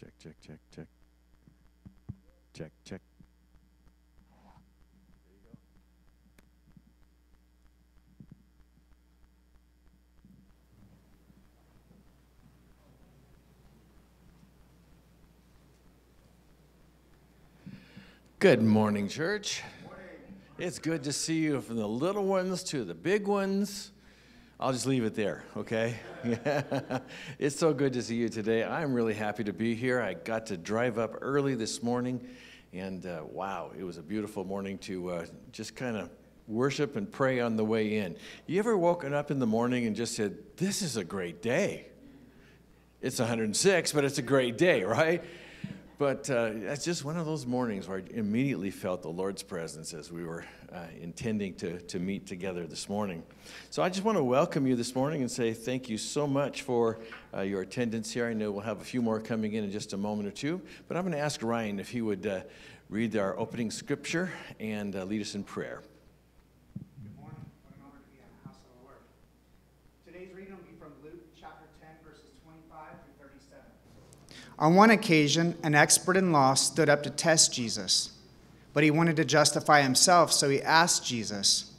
check, check, check. Check, check. Check. Good morning, church. It's good to see you from the little ones to the big ones. I'll just leave it there, okay? it's so good to see you today. I'm really happy to be here. I got to drive up early this morning, and uh, wow, it was a beautiful morning to uh, just kind of worship and pray on the way in. You ever woken up in the morning and just said, This is a great day? It's 106, but it's a great day, right? But uh, it's just one of those mornings where I immediately felt the Lord's presence as we were uh, intending to, to meet together this morning. So I just want to welcome you this morning and say thank you so much for uh, your attendance here. I know we'll have a few more coming in in just a moment or two, but I'm going to ask Ryan if he would uh, read our opening scripture and uh, lead us in prayer. On one occasion, an expert in law stood up to test Jesus, but he wanted to justify himself, so he asked Jesus,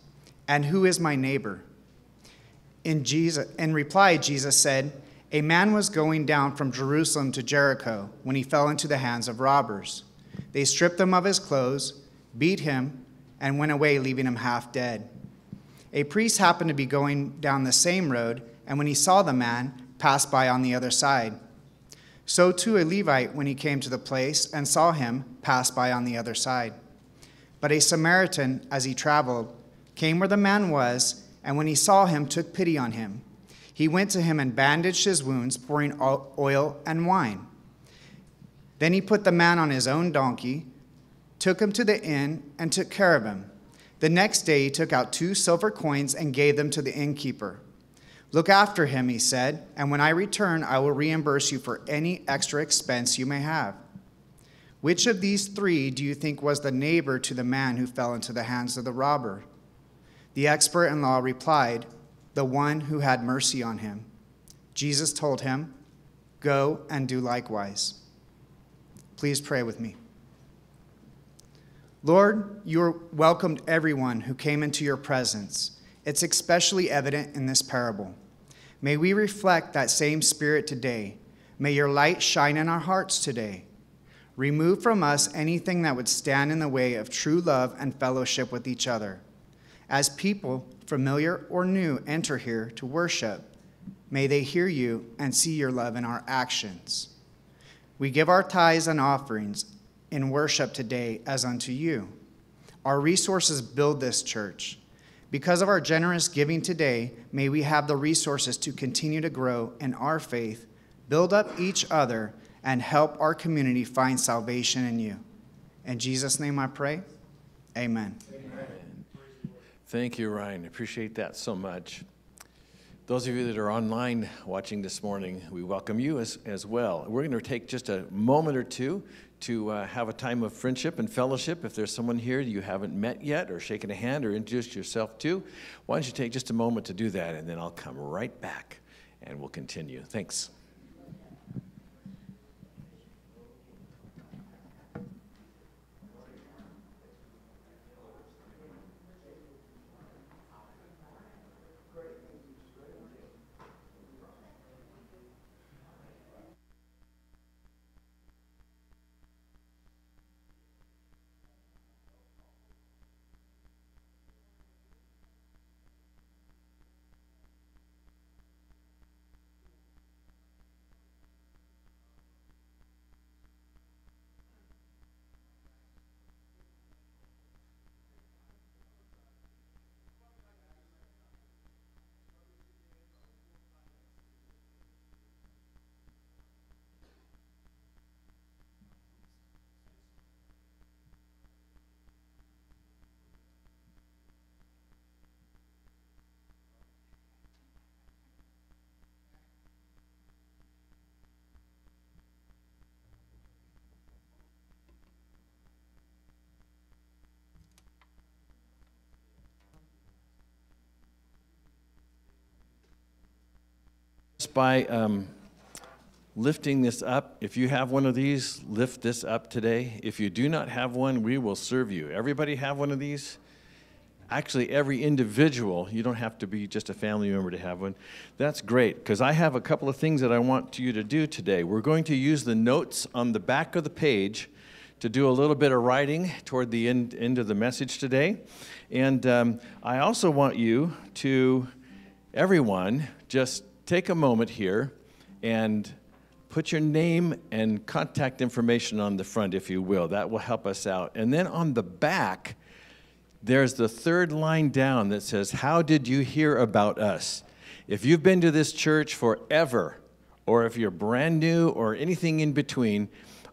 And who is my neighbor? In, Jesus, in reply, Jesus said, A man was going down from Jerusalem to Jericho when he fell into the hands of robbers. They stripped him of his clothes, beat him, and went away, leaving him half dead. A priest happened to be going down the same road, and when he saw the man, passed by on the other side. So too a Levite, when he came to the place and saw him, passed by on the other side. But a Samaritan, as he traveled, came where the man was, and when he saw him, took pity on him. He went to him and bandaged his wounds, pouring oil and wine. Then he put the man on his own donkey, took him to the inn, and took care of him. The next day he took out two silver coins and gave them to the innkeeper. Look after him, he said, and when I return, I will reimburse you for any extra expense you may have. Which of these three do you think was the neighbor to the man who fell into the hands of the robber? The expert in law replied, The one who had mercy on him. Jesus told him, Go and do likewise. Please pray with me. Lord, you welcomed everyone who came into your presence it's especially evident in this parable. May we reflect that same spirit today. May your light shine in our hearts today. Remove from us anything that would stand in the way of true love and fellowship with each other. As people, familiar or new, enter here to worship, may they hear you and see your love in our actions. We give our tithes and offerings in worship today as unto you. Our resources build this church. Because of our generous giving today, may we have the resources to continue to grow in our faith, build up each other, and help our community find salvation in you. In Jesus' name I pray. Amen. Amen. Thank you, Ryan. Appreciate that so much. Those of you that are online watching this morning, we welcome you as, as well. We're going to take just a moment or two to uh, have a time of friendship and fellowship. If there's someone here you haven't met yet or shaken a hand or introduced yourself to, why don't you take just a moment to do that and then I'll come right back and we'll continue. Thanks. By um, lifting this up. If you have one of these, lift this up today. If you do not have one, we will serve you. Everybody have one of these? Actually, every individual, you don't have to be just a family member to have one. That's great, because I have a couple of things that I want you to do today. We're going to use the notes on the back of the page to do a little bit of writing toward the end, end of the message today. And um, I also want you to, everyone, just take a moment here and put your name and contact information on the front, if you will. That will help us out. And then on the back, there's the third line down that says, How did you hear about us? If you've been to this church forever, or if you're brand new, or anything in between,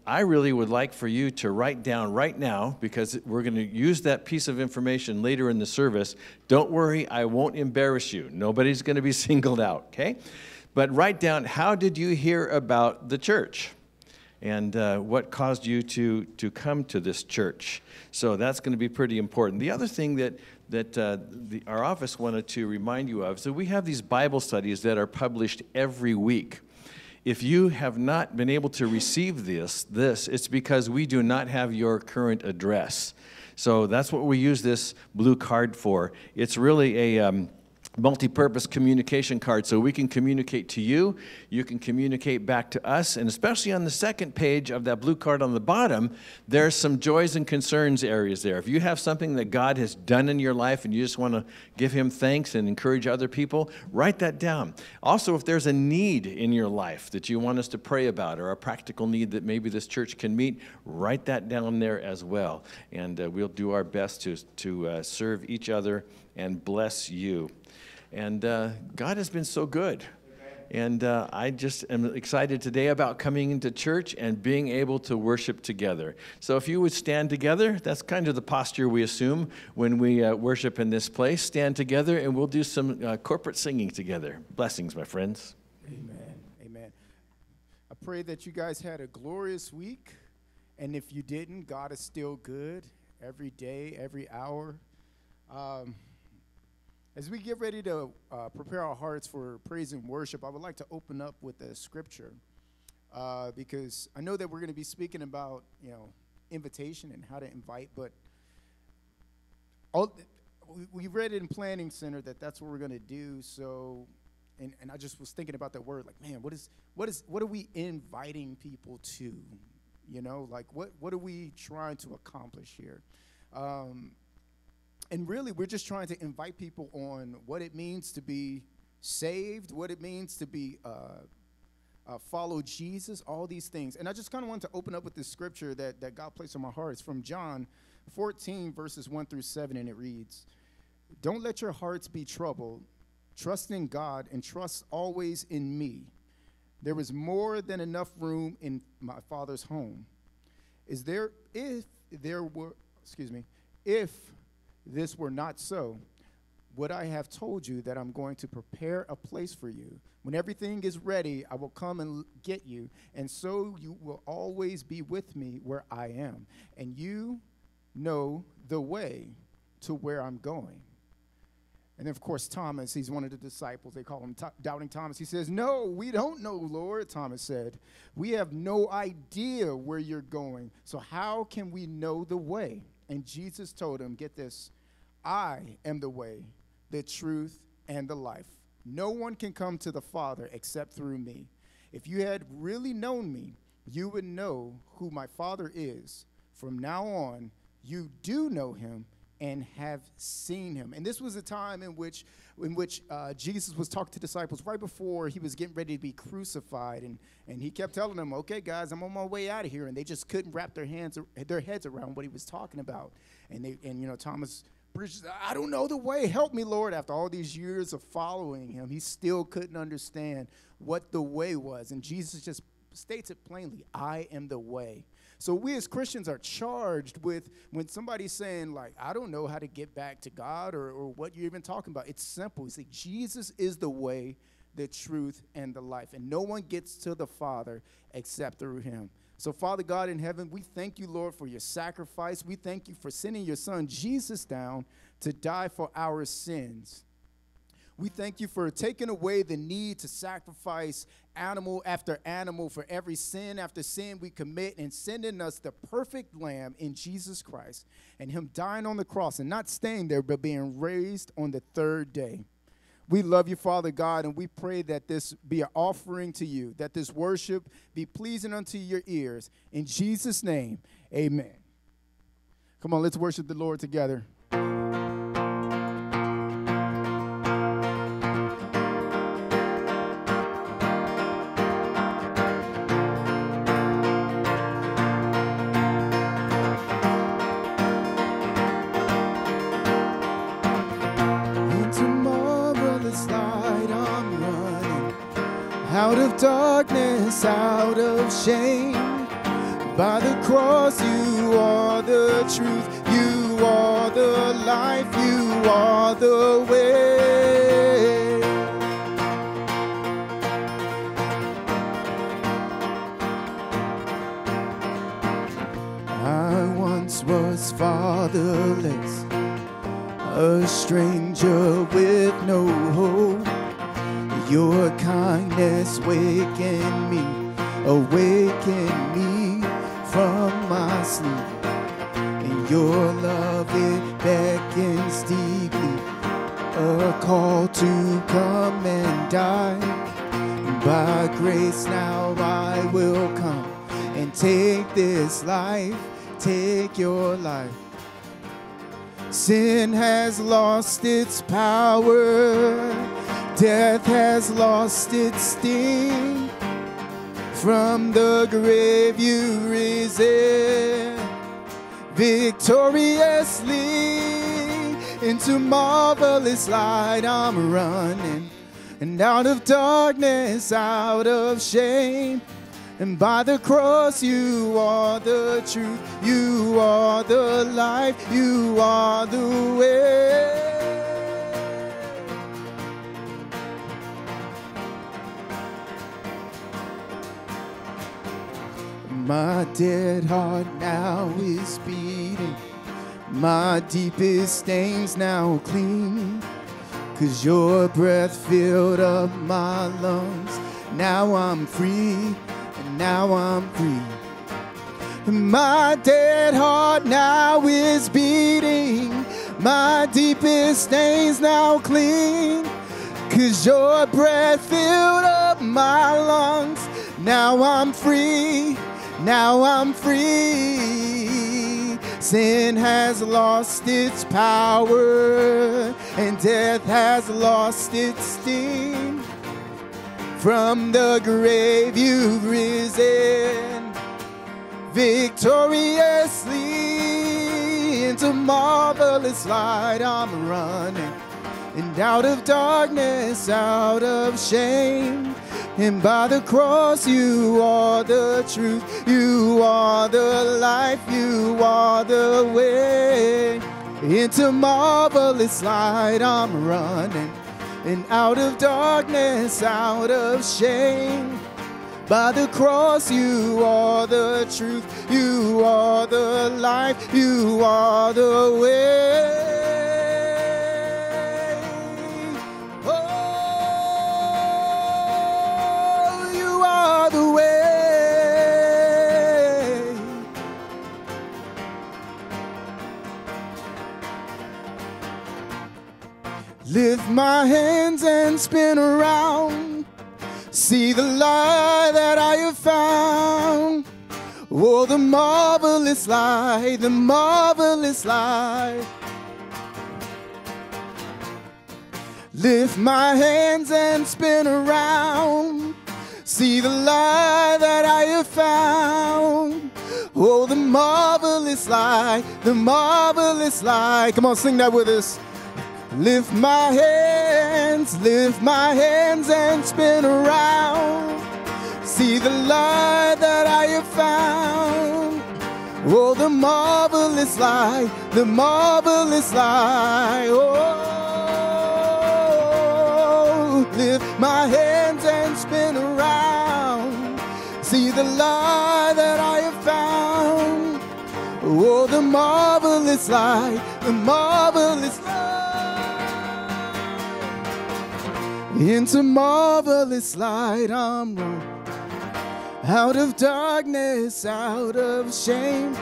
I really would like for you to write down right now because we're going to use that piece of information later in the service. Don't worry, I won't embarrass you. Nobody's going to be singled out, okay? But write down how did you hear about the church? And uh, what caused you to, to come to this church? So that's going to be pretty important. The other thing that, that uh, the, our office wanted to remind you of so we have these Bible studies that are published every week. If you have not been able to receive this, this, it's because we do not have your current address. So that's what we use this blue card for. It's really a um, multi-purpose communication card. So we can communicate to you you can communicate back to us and especially on the second page of that blue card on the bottom there's some joys and concerns areas there. If you have something that god has done in your life and you just want to give him thanks and encourage other people write that down. Also if there's a need in your life that you want us to pray about or a practical need that maybe this church can meet write that down there as well. And uh, we'll do our best to, to uh, serve each other and bless you and uh, God has been so good. And uh, I just am excited today about coming into church and being able to worship together. So, if you would stand together, that's kind of the posture we assume when we uh, worship in this place. Stand together and we'll do some uh, corporate singing together. Blessings, my friends. Amen. Amen. I pray that you guys had a glorious week. And if you didn't, God is still good every day, every hour. Um, as we get ready to uh, prepare our hearts for praise and worship, I would like to open up with a scripture uh, because I know that we're going to be speaking about, you know, invitation and how to invite, but all, we, read in Planning Center that that's what we're going to do. So, and, and I just was thinking about that word, like, man, what is, what is, what are we inviting people to? You know, like, what, what are we trying to accomplish here? Um, and really, we're just trying to invite people on what it means to be saved, what it means to be uh, uh, follow Jesus, all these things. And I just kind of want to open up with this scripture that, that God placed on my heart. It's from John 14, verses 1 through 7, and it reads Don't let your hearts be troubled. Trust in God and trust always in me. There is more than enough room in my Father's home. Is there, if there were, excuse me, if this were not so, would I have told you that I'm going to prepare a place for you? When everything is ready, I will come and get you, and so you will always be with me where I am. And you know the way to where I'm going. And then, of course, Thomas, he's one of the disciples. They call him Doubting Thomas. He says, No, we don't know, Lord, Thomas said. We have no idea where you're going. So, how can we know the way? And Jesus told him, Get this, I am the way, the truth, and the life. No one can come to the Father except through me. If you had really known me, you would know who my Father is. From now on, you do know him and have seen him. And this was a time in which, in which uh, Jesus was talking to disciples right before he was getting ready to be crucified. And, and he kept telling them, okay, guys, I'm on my way out of here. And they just couldn't wrap their, hands, their heads around what he was talking about. And, they, and you know, Thomas preaches, I don't know the way. Help me, Lord. After all these years of following him, he still couldn't understand what the way was. And Jesus just states it plainly I am the way. So we as Christians are charged with when somebody's saying, like, I don't know how to get back to God or, or what you're even talking about. It's simple. It's like Jesus is the way, the truth, and the life. And no one gets to the Father except through him. So, Father God in heaven, we thank you, Lord, for your sacrifice. We thank you for sending your son Jesus down to die for our sins. We thank you for taking away the need to sacrifice animal after animal for every sin after sin we commit and sending us the perfect lamb in Jesus Christ and him dying on the cross and not staying there but being raised on the third day. We love you, Father God, and we pray that this be an offering to you, that this worship be pleasing unto your ears. In Jesus' name, amen. Come on, let's worship the Lord together. Shame. By the cross, you Sin has lost its power, death has lost its sting. From the grave you risen victoriously into marvelous light. I'm running, and out of darkness, out of shame. And by the cross, you are the truth, you are the life, you are the way. My dead heart now is beating, my deepest stains now clean. Cause your breath filled up my lungs. Now I'm free, now I'm free. My dead heart now is beating, my deepest stains now clean. Cause your breath filled up my lungs. Now I'm free, now I'm free. Sin has lost its power, and death has lost its sting. From the grave you've risen victoriously into marvelous light. I'm running, and out of darkness, out of shame. And by the cross, you are the truth, you are the life, you are the way. Into marvelous light, I'm running, and out of darkness, out of shame. By the cross, you are the truth, you are the life, you are the way. Lift my hands and spin around. See the light that I have found. Oh, the marvelous light, the marvelous light. Lift my hands and spin around. See the light that I have found. Oh, the marvelous light, the marvelous light. Come on, sing that with us. Lift my hands, lift my hands and spin around. See the light that I have found. Oh, the marvelous light, the marvelous light. Oh, lift my hands and spin around. See the light that I have found. Oh, the marvelous light, the marvelous light. Into marvelous light I'm running. Out of darkness, out of shame.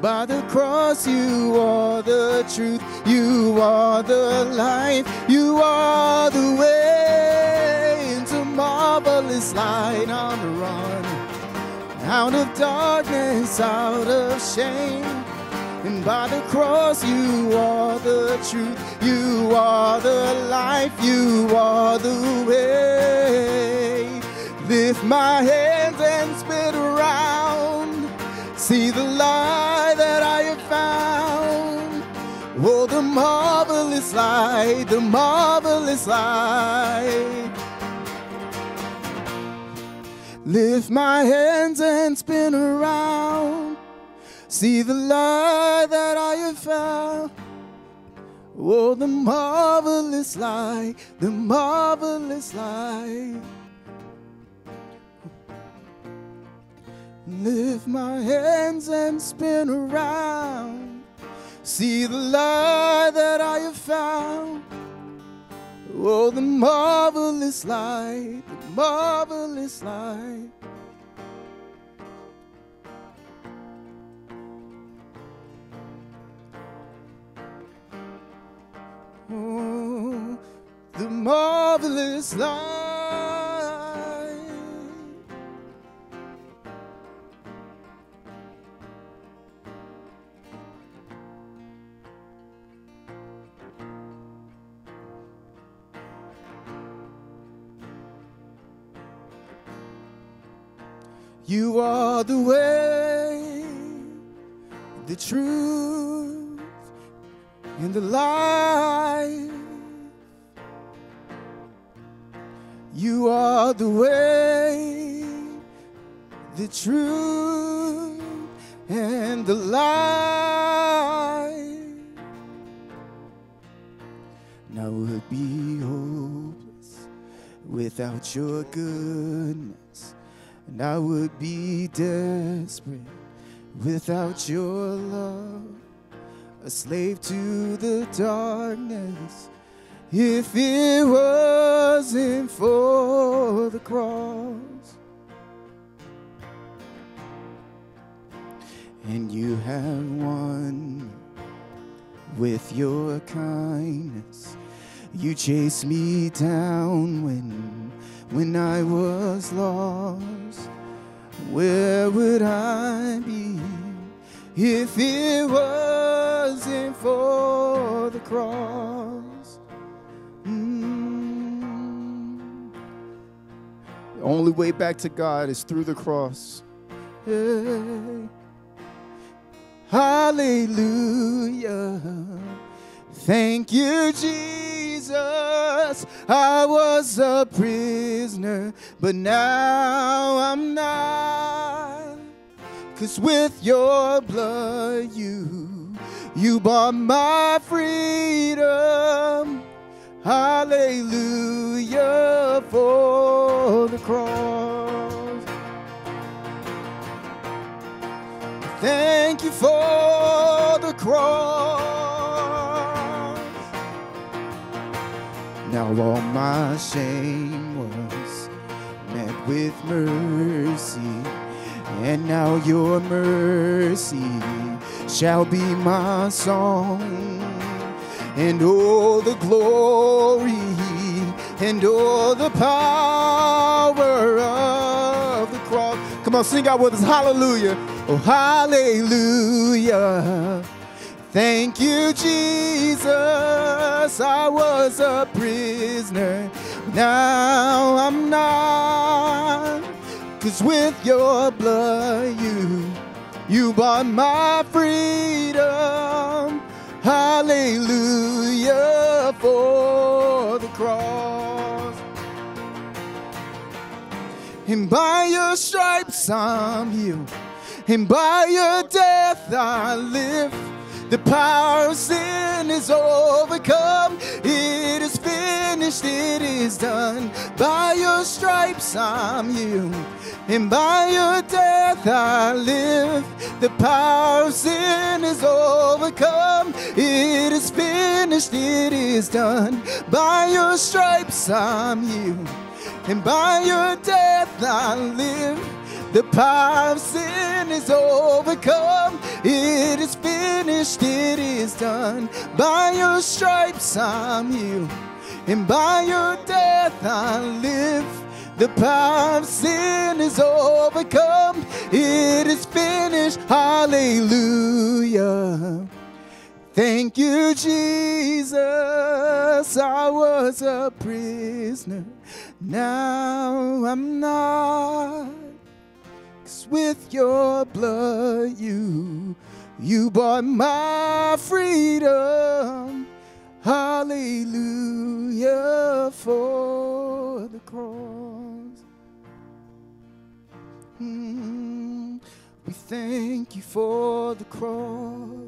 By the cross, you are the truth, you are the life, you are the way. Into marvelous light I'm run. Out of darkness, out of shame. And by the cross, you are the truth, you are the life, you are the way. Lift my hands and spin around, see the light that I have found. Oh, the marvelous light, the marvelous light. Lift my hands and spin around. See the light that I have found. Oh, the marvelous light, the marvelous light. Lift my hands and spin around. See the light that I have found. Oh, the marvelous light, the marvelous light. The marvelous light. You are the way, the truth, and the light. You are the way, the truth, and the life. Now would be hopeless without your goodness, and I would be desperate without your love a slave to the darkness. If it wasn't for the cross, and you have won with your kindness, you chased me down when when I was lost. Where would I be? if it wasn't for the cross. Mm. The only way back to God is through the cross. Hey. Hallelujah. Thank you, Jesus. I was a prisoner, but now I'm not. Cause with your blood you you bought my freedom. Hallelujah for the cross. Thank you for the cross. Now all my shame was met with mercy. And now your mercy shall be my song. And all the glory and all the power of the cross. Come on, sing out with us. Hallelujah. Oh, hallelujah. Thank you, Jesus. I was a prisoner. Now I'm not. Cause with your blood you you bought my freedom. Hallelujah for the cross. And by your stripes I'm healed. And by your death I live. The power of sin is overcome. It is finished, it is done. By your stripes I'm healed. And by your death I live. The power of sin is overcome. It is finished. it is done. By your stripes I'm healed, and by your death I live. The power of sin is overcome. It is finished, it is done. By your stripes I'm healed, and by your death I live. The power of sin is overcome. It is finished. Hallelujah. Thank you, Jesus. I was a prisoner. Now I'm not. With your blood, you you bought my freedom. Hallelujah for the cross. Mm, we thank you for the cross.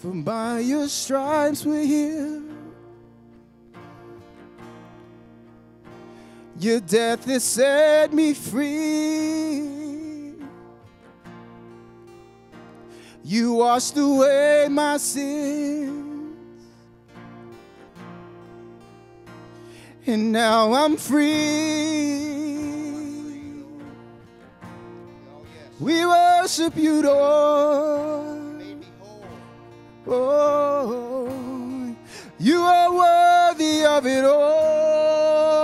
For by your stripes we're healed. Your death has set me free. You washed away my sins. And now I'm free. We worship you, Lord. Oh, you are worthy of it all.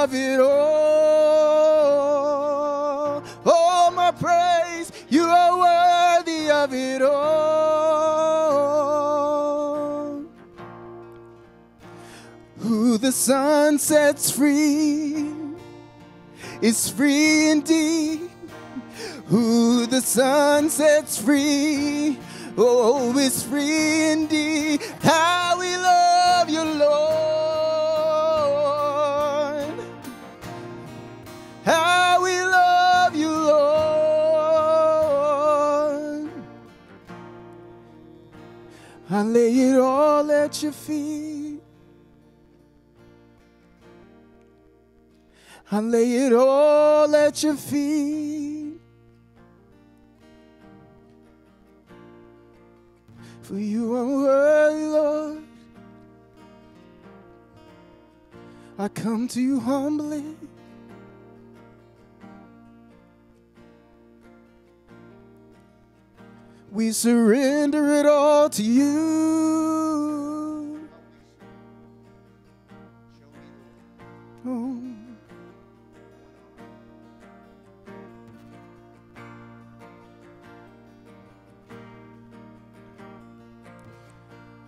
Of it all. All my praise, you are worthy of it all. Who the Son sets free is free indeed who the Son sets free. Oh, is free indeed. How we love you, Lord. How we love you, Lord. I lay it all at your feet. I lay it all at your feet. For you are worthy, Lord. I come to you humbly. We surrender it all to you. Oh.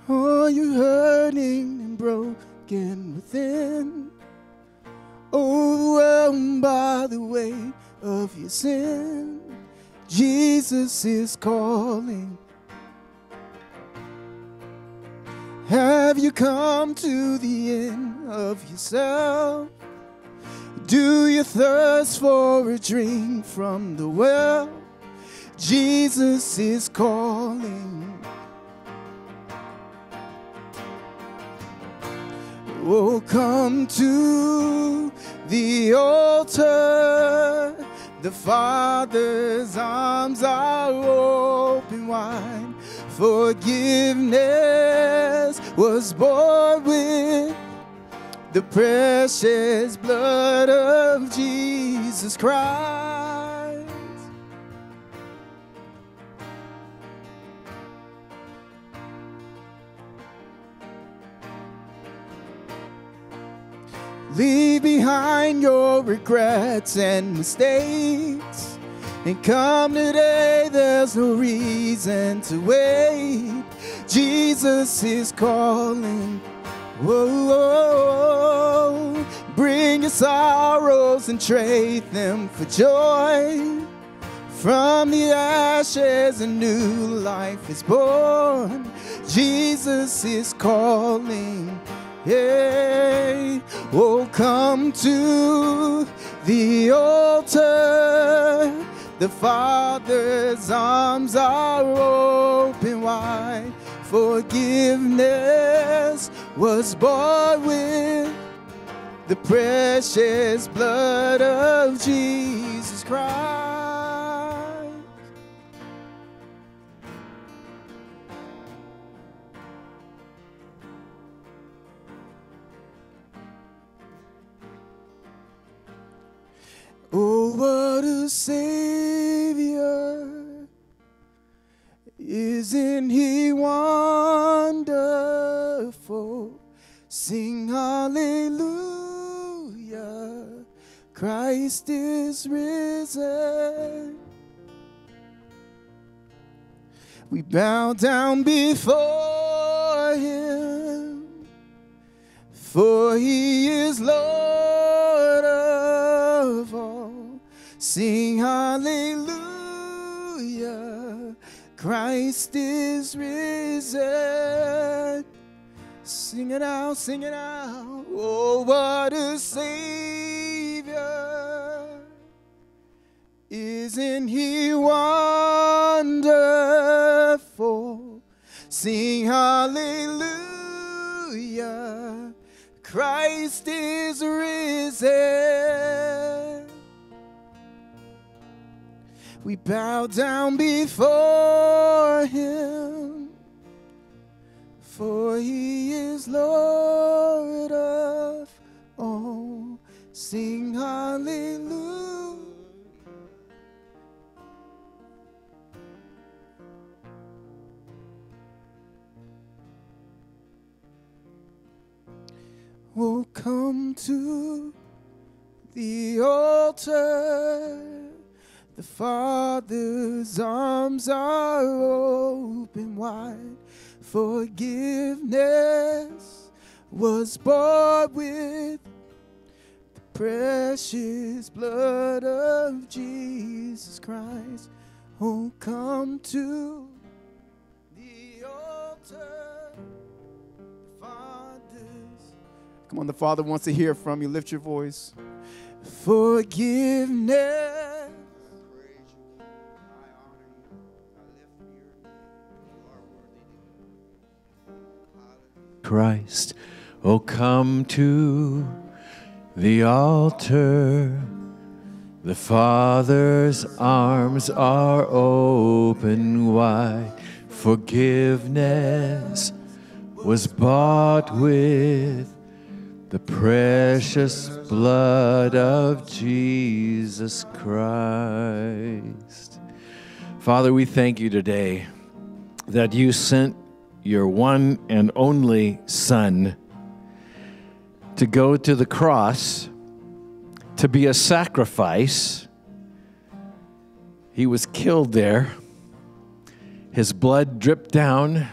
Oh, you're hurting and broken within, overwhelmed by the weight of your sin. Jesus is calling. You come to the end of yourself? Do you thirst for a drink from the well? Jesus is calling. Oh, come to the altar. The Father's arms are open wide. Forgiveness was born with the precious blood of Jesus Christ. Leave behind your regrets and mistakes. And come today, there's no reason to wait. Jesus is calling. Whoa, bring your sorrows and trade them for joy. From the ashes, a new life is born. Jesus is calling. Hey, oh, come to the altar. The Father's arms are open wide. Forgiveness was bought with the precious blood of Jesus Christ. Oh, what a Savior! Isn't He wonderful? Sing hallelujah. Christ is risen. We bow down before him, for he is Lord of all. Sing hallelujah. Christ is risen. Sing it out, sing it out. Oh, what a Savior. Isn't he wonderful? Sing hallelujah. Christ is risen. We bow down before him for he is Lord of all. Sing hallelujah. We'll come to the altar. The Father's arms are open wide forgiveness was bought with the precious blood of Jesus Christ. Oh, come to the altar. The Father's. Come on, the Father wants to hear from you. Lift your voice. Forgiveness. Christ. Oh, come to the altar. The Father's arms are open wide. Forgiveness was bought with the precious blood of Jesus Christ. Father, we thank you today that you sent your one and only Son to go to the cross to be a sacrifice. He was killed there. His blood dripped down,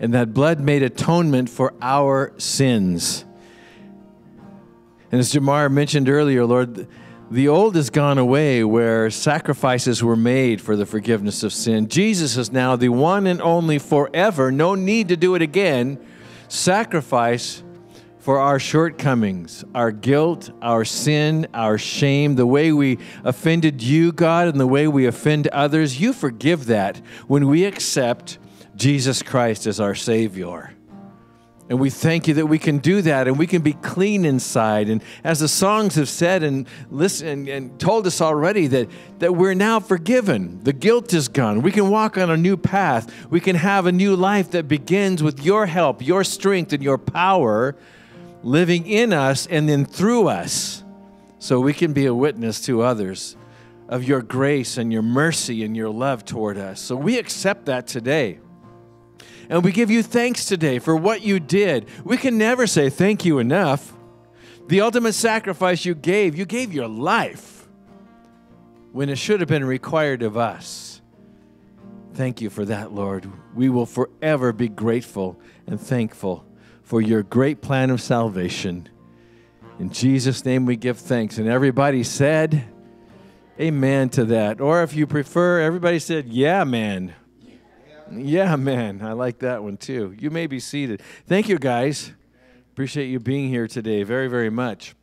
and that blood made atonement for our sins. And as Jamar mentioned earlier, Lord, the old has gone away where sacrifices were made for the forgiveness of sin. Jesus is now the one and only forever, no need to do it again, sacrifice for our shortcomings, our guilt, our sin, our shame, the way we offended you, God, and the way we offend others. You forgive that when we accept Jesus Christ as our Savior. And we thank you that we can do that and we can be clean inside. And as the songs have said and listened and told us already that, that we're now forgiven. The guilt is gone. We can walk on a new path. We can have a new life that begins with your help, your strength, and your power living in us and then through us. So we can be a witness to others of your grace and your mercy and your love toward us. So we accept that today. And we give you thanks today for what you did. We can never say thank you enough. The ultimate sacrifice you gave, you gave your life when it should have been required of us. Thank you for that, Lord. We will forever be grateful and thankful for your great plan of salvation. In Jesus' name we give thanks. And everybody said, Amen to that. Or if you prefer, everybody said, Yeah, man. Yeah, man. I like that one too. You may be seated. Thank you, guys. Appreciate you being here today very, very much.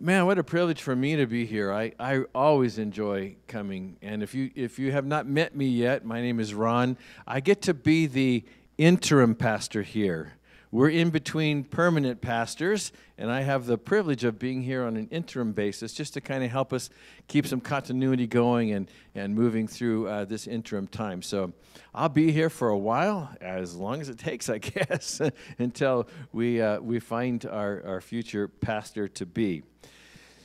Man, what a privilege for me to be here. I, I always enjoy coming. And if you if you have not met me yet, my name is Ron. I get to be the interim pastor here. We're in between permanent pastors, and I have the privilege of being here on an interim basis just to kind of help us keep some continuity going and, and moving through uh, this interim time. So I'll be here for a while, as long as it takes, I guess, until we, uh, we find our, our future pastor to be.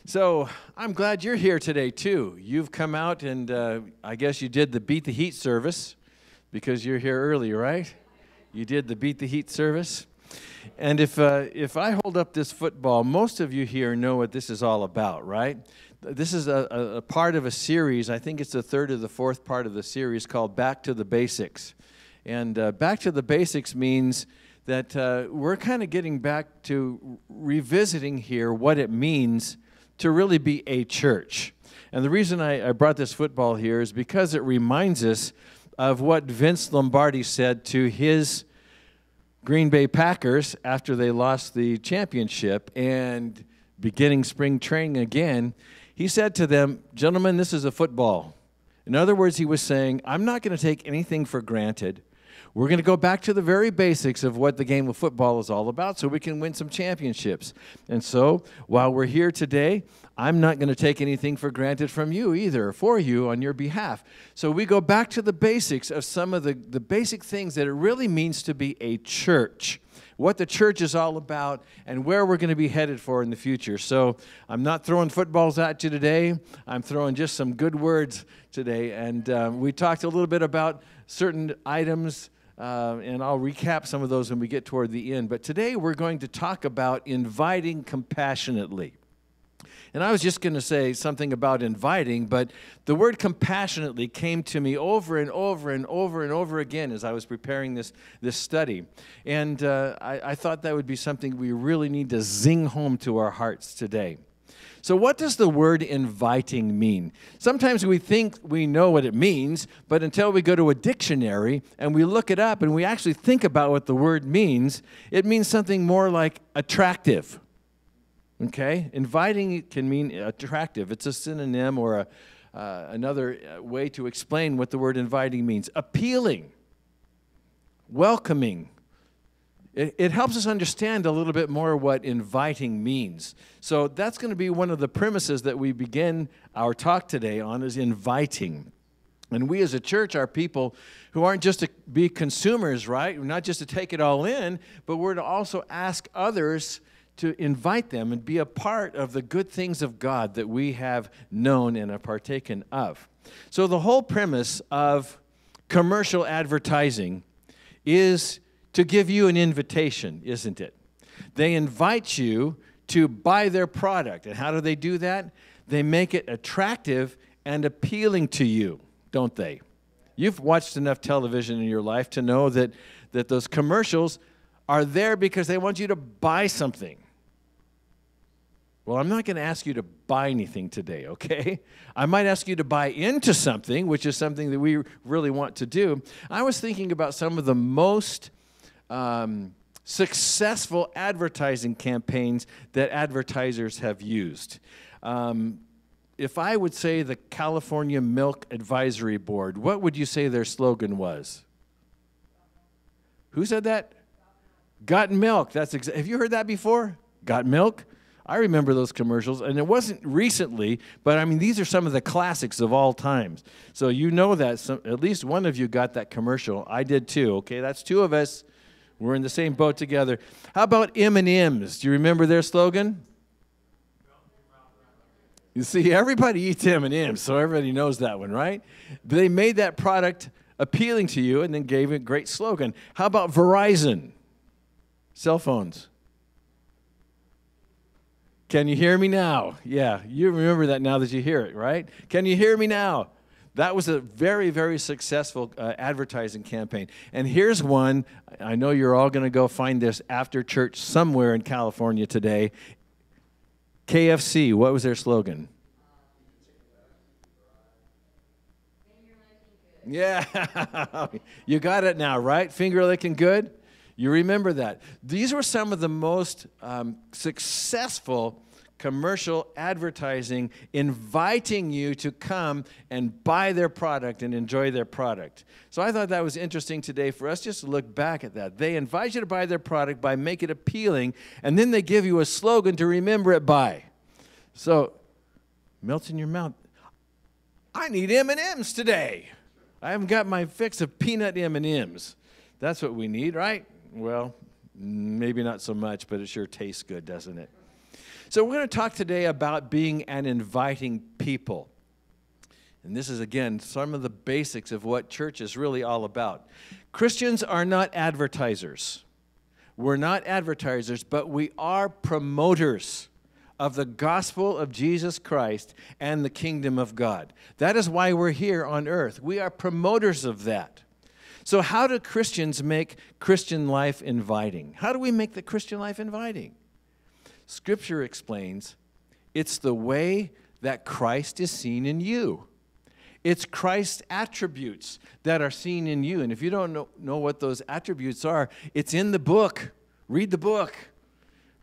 So I'm glad you're here today, too. You've come out, and uh, I guess you did the Beat the Heat service because you're here early, right? You did the Beat the Heat service. And if, uh, if I hold up this football, most of you here know what this is all about, right? This is a, a, part of a series. I think it's the third or the fourth part of the series called Back to the Basics. And uh, Back to the Basics means that uh, we're kind of getting back to revisiting here what it means to really be a church. And the reason I, I brought this football here is because it reminds us of what Vince Lombardi said to his Green Bay Packers after they lost the championship and beginning spring training again. He said to them, Gentlemen, this is a football. In other words, he was saying, I'm not going to take anything for granted. We're going to go back to the very basics of what the game of football is all about so we can win some championships. And so, while we're here today, I'm not going to take anything for granted from you either, for you on your behalf. So we go back to the basics of some of the, the basic things that it really means to be a church, what the church is all about, and where we're going to be headed for in the future. So I'm not throwing footballs at you today, I'm throwing just some good words today. And uh, we talked a little bit about certain items. Uh, and I'll recap some of those when we get toward the end. But today we're going to talk about inviting compassionately. And I was just going to say something about inviting, but the word compassionately came to me over and over and over and over again as I was preparing this, this study. And uh, I, I thought that would be something we really need to zing home to our hearts today. So, what does the word inviting mean? Sometimes we think we know what it means, but until we go to a dictionary and we look it up and we actually think about what the word means, it means something more like attractive Okay? Inviting can mean attractive. It's a synonym or a, uh, another uh, way to explain what the word inviting means. Appealing, welcoming. It, it helps us understand a little bit more what inviting means. So that's going to be one of the premises that we begin our talk today on is inviting. And we as a church are people who aren't just to be consumers, right? Not just to take it all in, but we're to also ask others to invite them and be a part of the good things of God that we have known and are partaken of. So, the whole premise of commercial advertising is to give you an invitation, isn't it? They invite you to buy their product. And how do they do that? They make it attractive and appealing to you, don't they? You've watched enough television in your life to know that, that those commercials are there because they want you to buy something. Well, I'm not going to ask you to buy anything today, okay? I might ask you to buy into something, which is something that we really want to do. I was thinking about some of the most um, successful advertising campaigns that advertisers have used. Um, if I would say the California Milk Advisory Board, what would you say their slogan was? Who said that? Got milk. That's exa- have you heard that before? Got milk? I remember those commercials, and it wasn't recently, but I mean, these are some of the classics of all times. So you know that some, at least one of you got that commercial. I did too. Okay, that's two of us. We're in the same boat together. How about M&M's? Do you remember their slogan? You see, everybody eats M&M's, so everybody knows that one, right? They made that product appealing to you and then gave it a great slogan. How about Verizon? Cell phones. Can you hear me now? Yeah, you remember that now that you hear it, right? Can you hear me now? That was a very, very successful uh, advertising campaign. And here's one. I know you're all going to go find this after church somewhere in California today. KFC, what was their slogan? Yeah, you got it now, right? Finger licking good? You remember that. These were some of the most um, successful commercial advertising inviting you to come and buy their product and enjoy their product. So I thought that was interesting today for us just to look back at that. They invite you to buy their product by make it appealing, and then they give you a slogan to remember it by. So melts in your mouth. I need M&Ms today. I haven't got my fix of peanut M&Ms. That's what we need, right? Well, maybe not so much, but it sure tastes good, doesn't it? So, we're going to talk today about being an inviting people. And this is, again, some of the basics of what church is really all about. Christians are not advertisers. We're not advertisers, but we are promoters of the gospel of Jesus Christ and the kingdom of God. That is why we're here on earth. We are promoters of that. So, how do Christians make Christian life inviting? How do we make the Christian life inviting? Scripture explains it's the way that Christ is seen in you. It's Christ's attributes that are seen in you. And if you don't know, know what those attributes are, it's in the book. Read the book,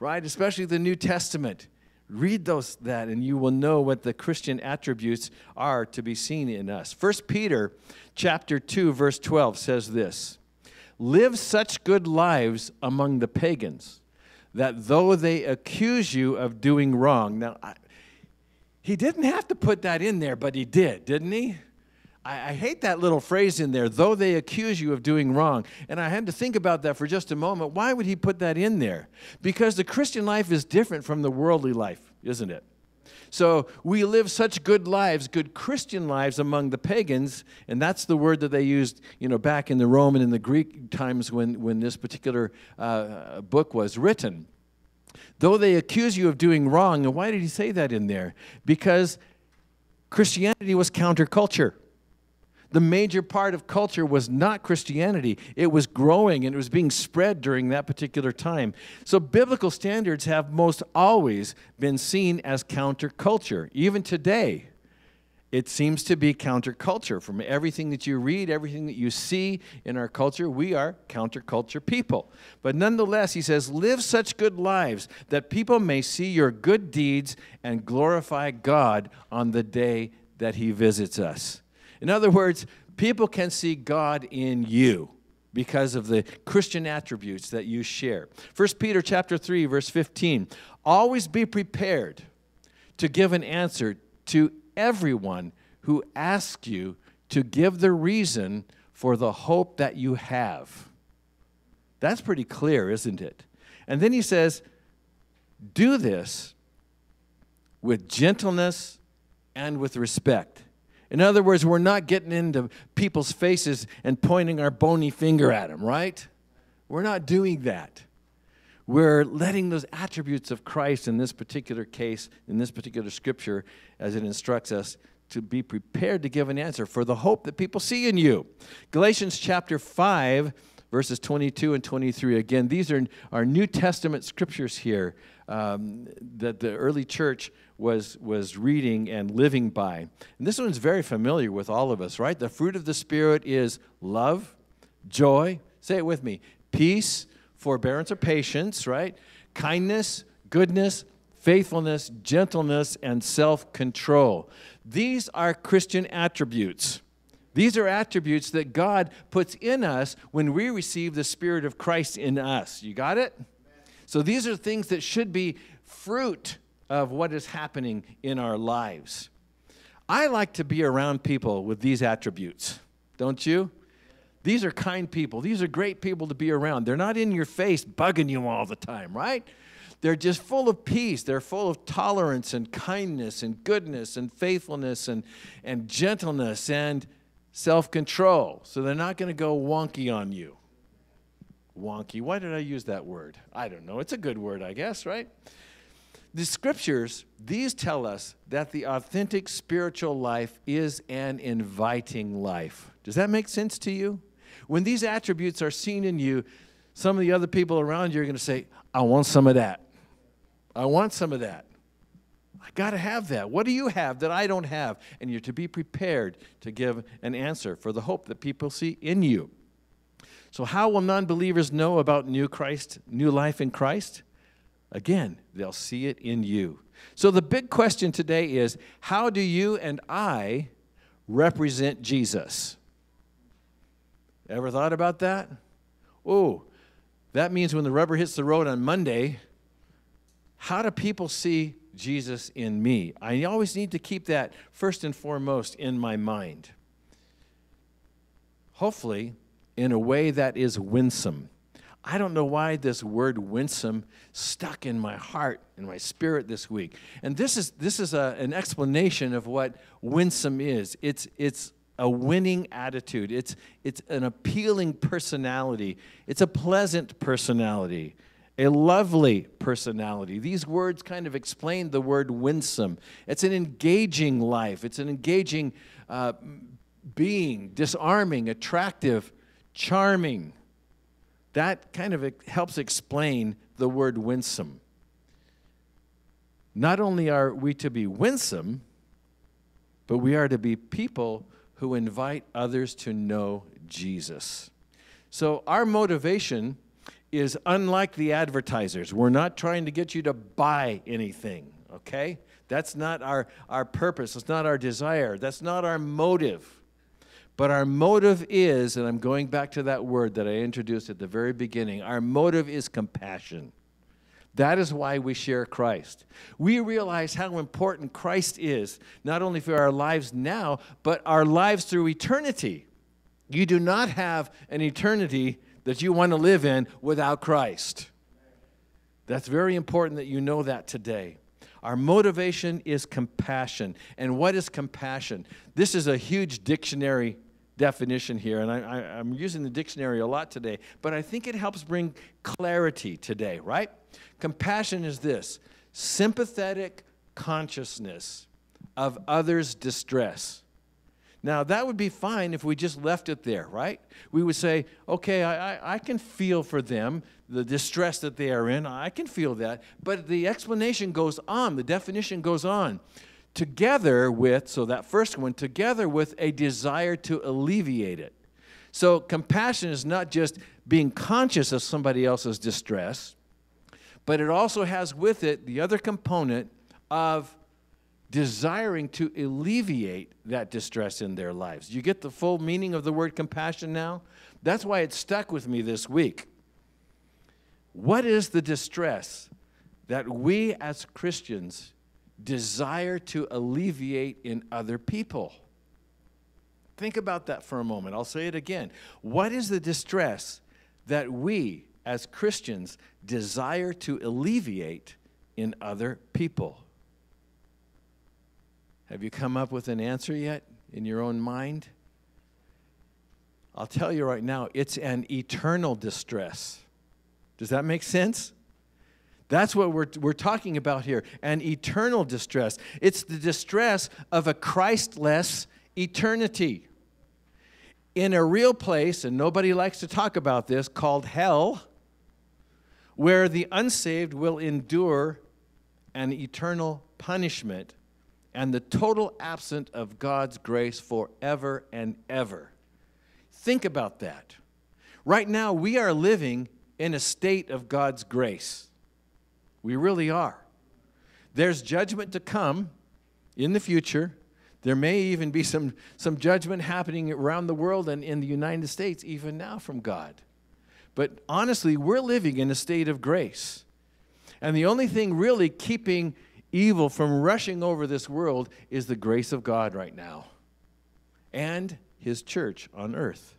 right? Especially the New Testament. Read those that and you will know what the Christian attributes are to be seen in us. 1 Peter chapter 2 verse 12 says this. Live such good lives among the pagans that though they accuse you of doing wrong, now, I, he didn't have to put that in there, but he did, didn't he? I, I hate that little phrase in there, though they accuse you of doing wrong. And I had to think about that for just a moment. Why would he put that in there? Because the Christian life is different from the worldly life, isn't it? So we live such good lives, good Christian lives among the pagans, and that's the word that they used, you know, back in the Roman and the Greek times when, when this particular uh, book was written. Though they accuse you of doing wrong, and why did he say that in there? Because Christianity was counterculture the major part of culture was not Christianity. It was growing and it was being spread during that particular time. So, biblical standards have most always been seen as counterculture. Even today, it seems to be counterculture. From everything that you read, everything that you see in our culture, we are counterculture people. But nonetheless, he says, live such good lives that people may see your good deeds and glorify God on the day that he visits us. In other words, people can see God in you because of the Christian attributes that you share. 1 Peter chapter 3 verse 15. Always be prepared to give an answer to everyone who asks you to give the reason for the hope that you have. That's pretty clear, isn't it? And then he says, do this with gentleness and with respect in other words, we're not getting into people's faces and pointing our bony finger at them, right? We're not doing that. We're letting those attributes of Christ in this particular case, in this particular scripture, as it instructs us, to be prepared to give an answer for the hope that people see in you. Galatians chapter 5, verses 22 and 23. Again, these are our New Testament scriptures here um, that the early church was, was reading and living by. And this one's very familiar with all of us, right? The fruit of the Spirit is love, joy, say it with me, peace, forbearance or patience, right? Kindness, goodness, faithfulness, gentleness, and self control. These are Christian attributes. These are attributes that God puts in us when we receive the Spirit of Christ in us. You got it? So these are things that should be fruit of what is happening in our lives. I like to be around people with these attributes, don't you? These are kind people. These are great people to be around. They're not in your face bugging you all the time, right? They're just full of peace. They're full of tolerance and kindness and goodness and faithfulness and, and gentleness and self control. So they're not going to go wonky on you. Wonky. Why did I use that word? I don't know. It's a good word, I guess, right? The scriptures, these tell us that the authentic spiritual life is an inviting life. Does that make sense to you? When these attributes are seen in you, some of the other people around you are going to say, I want some of that. I want some of that. I got to have that. What do you have that I don't have? And you're to be prepared to give an answer for the hope that people see in you. So, how will non believers know about new Christ, new life in Christ? Again, they'll see it in you. So the big question today is how do you and I represent Jesus? Ever thought about that? Oh, that means when the rubber hits the road on Monday, how do people see Jesus in me? I always need to keep that first and foremost in my mind. Hopefully, in a way that is winsome. I don't know why this word winsome stuck in my heart and my spirit this week. And this is, this is a, an explanation of what winsome is it's, it's a winning attitude, it's, it's an appealing personality, it's a pleasant personality, a lovely personality. These words kind of explain the word winsome. It's an engaging life, it's an engaging uh, being, disarming, attractive, charming that kind of helps explain the word winsome. Not only are we to be winsome, but we are to be people who invite others to know Jesus. So our motivation is unlike the advertisers. We're not trying to get you to buy anything, okay? That's not our, our purpose. It's not our desire. That's not our motive. But our motive is, and I'm going back to that word that I introduced at the very beginning, our motive is compassion. That is why we share Christ. We realize how important Christ is, not only for our lives now, but our lives through eternity. You do not have an eternity that you want to live in without Christ. That's very important that you know that today. Our motivation is compassion. And what is compassion? This is a huge dictionary definition here, and I, am using the dictionary a lot today, but I think it helps bring clarity today, right? Compassion is this sympathetic consciousness of others' distress. Now, that would be fine if we just left it there, right? We would say, okay, I, I, I, can feel for them, the distress that they are in. I can feel that. But the explanation goes on, the definition goes on together with, so that first one, together with a desire to alleviate it. So compassion is not just being conscious of somebody else's distress, but it also has with it the other component of desiring to alleviate that distress in their lives. You get the full meaning of the word compassion now? That's why it stuck with me this week. What is the distress that we as Christians desire to alleviate in other people. Think about that for a moment. I'll say it again. What is the distress that we as Christians desire to alleviate in other people? Have you come up with an answer yet in your own mind? I'll tell you right now, it's an eternal distress. Does that make sense? That's what we're, we're talking about here an eternal distress. It's the distress of a Christless eternity. In a real place, and nobody likes to talk about this, called hell, where the unsaved will endure an eternal punishment and the total absence of God's grace forever and ever. Think about that. Right now, we are living in a state of God's grace. We really are. There's judgment to come in the future. There may even be some, some judgment happening around the world and in the United States, even now from God. But honestly, we're living in a state of grace. And the only thing really keeping evil from rushing over this world is the grace of God right now and His church on earth.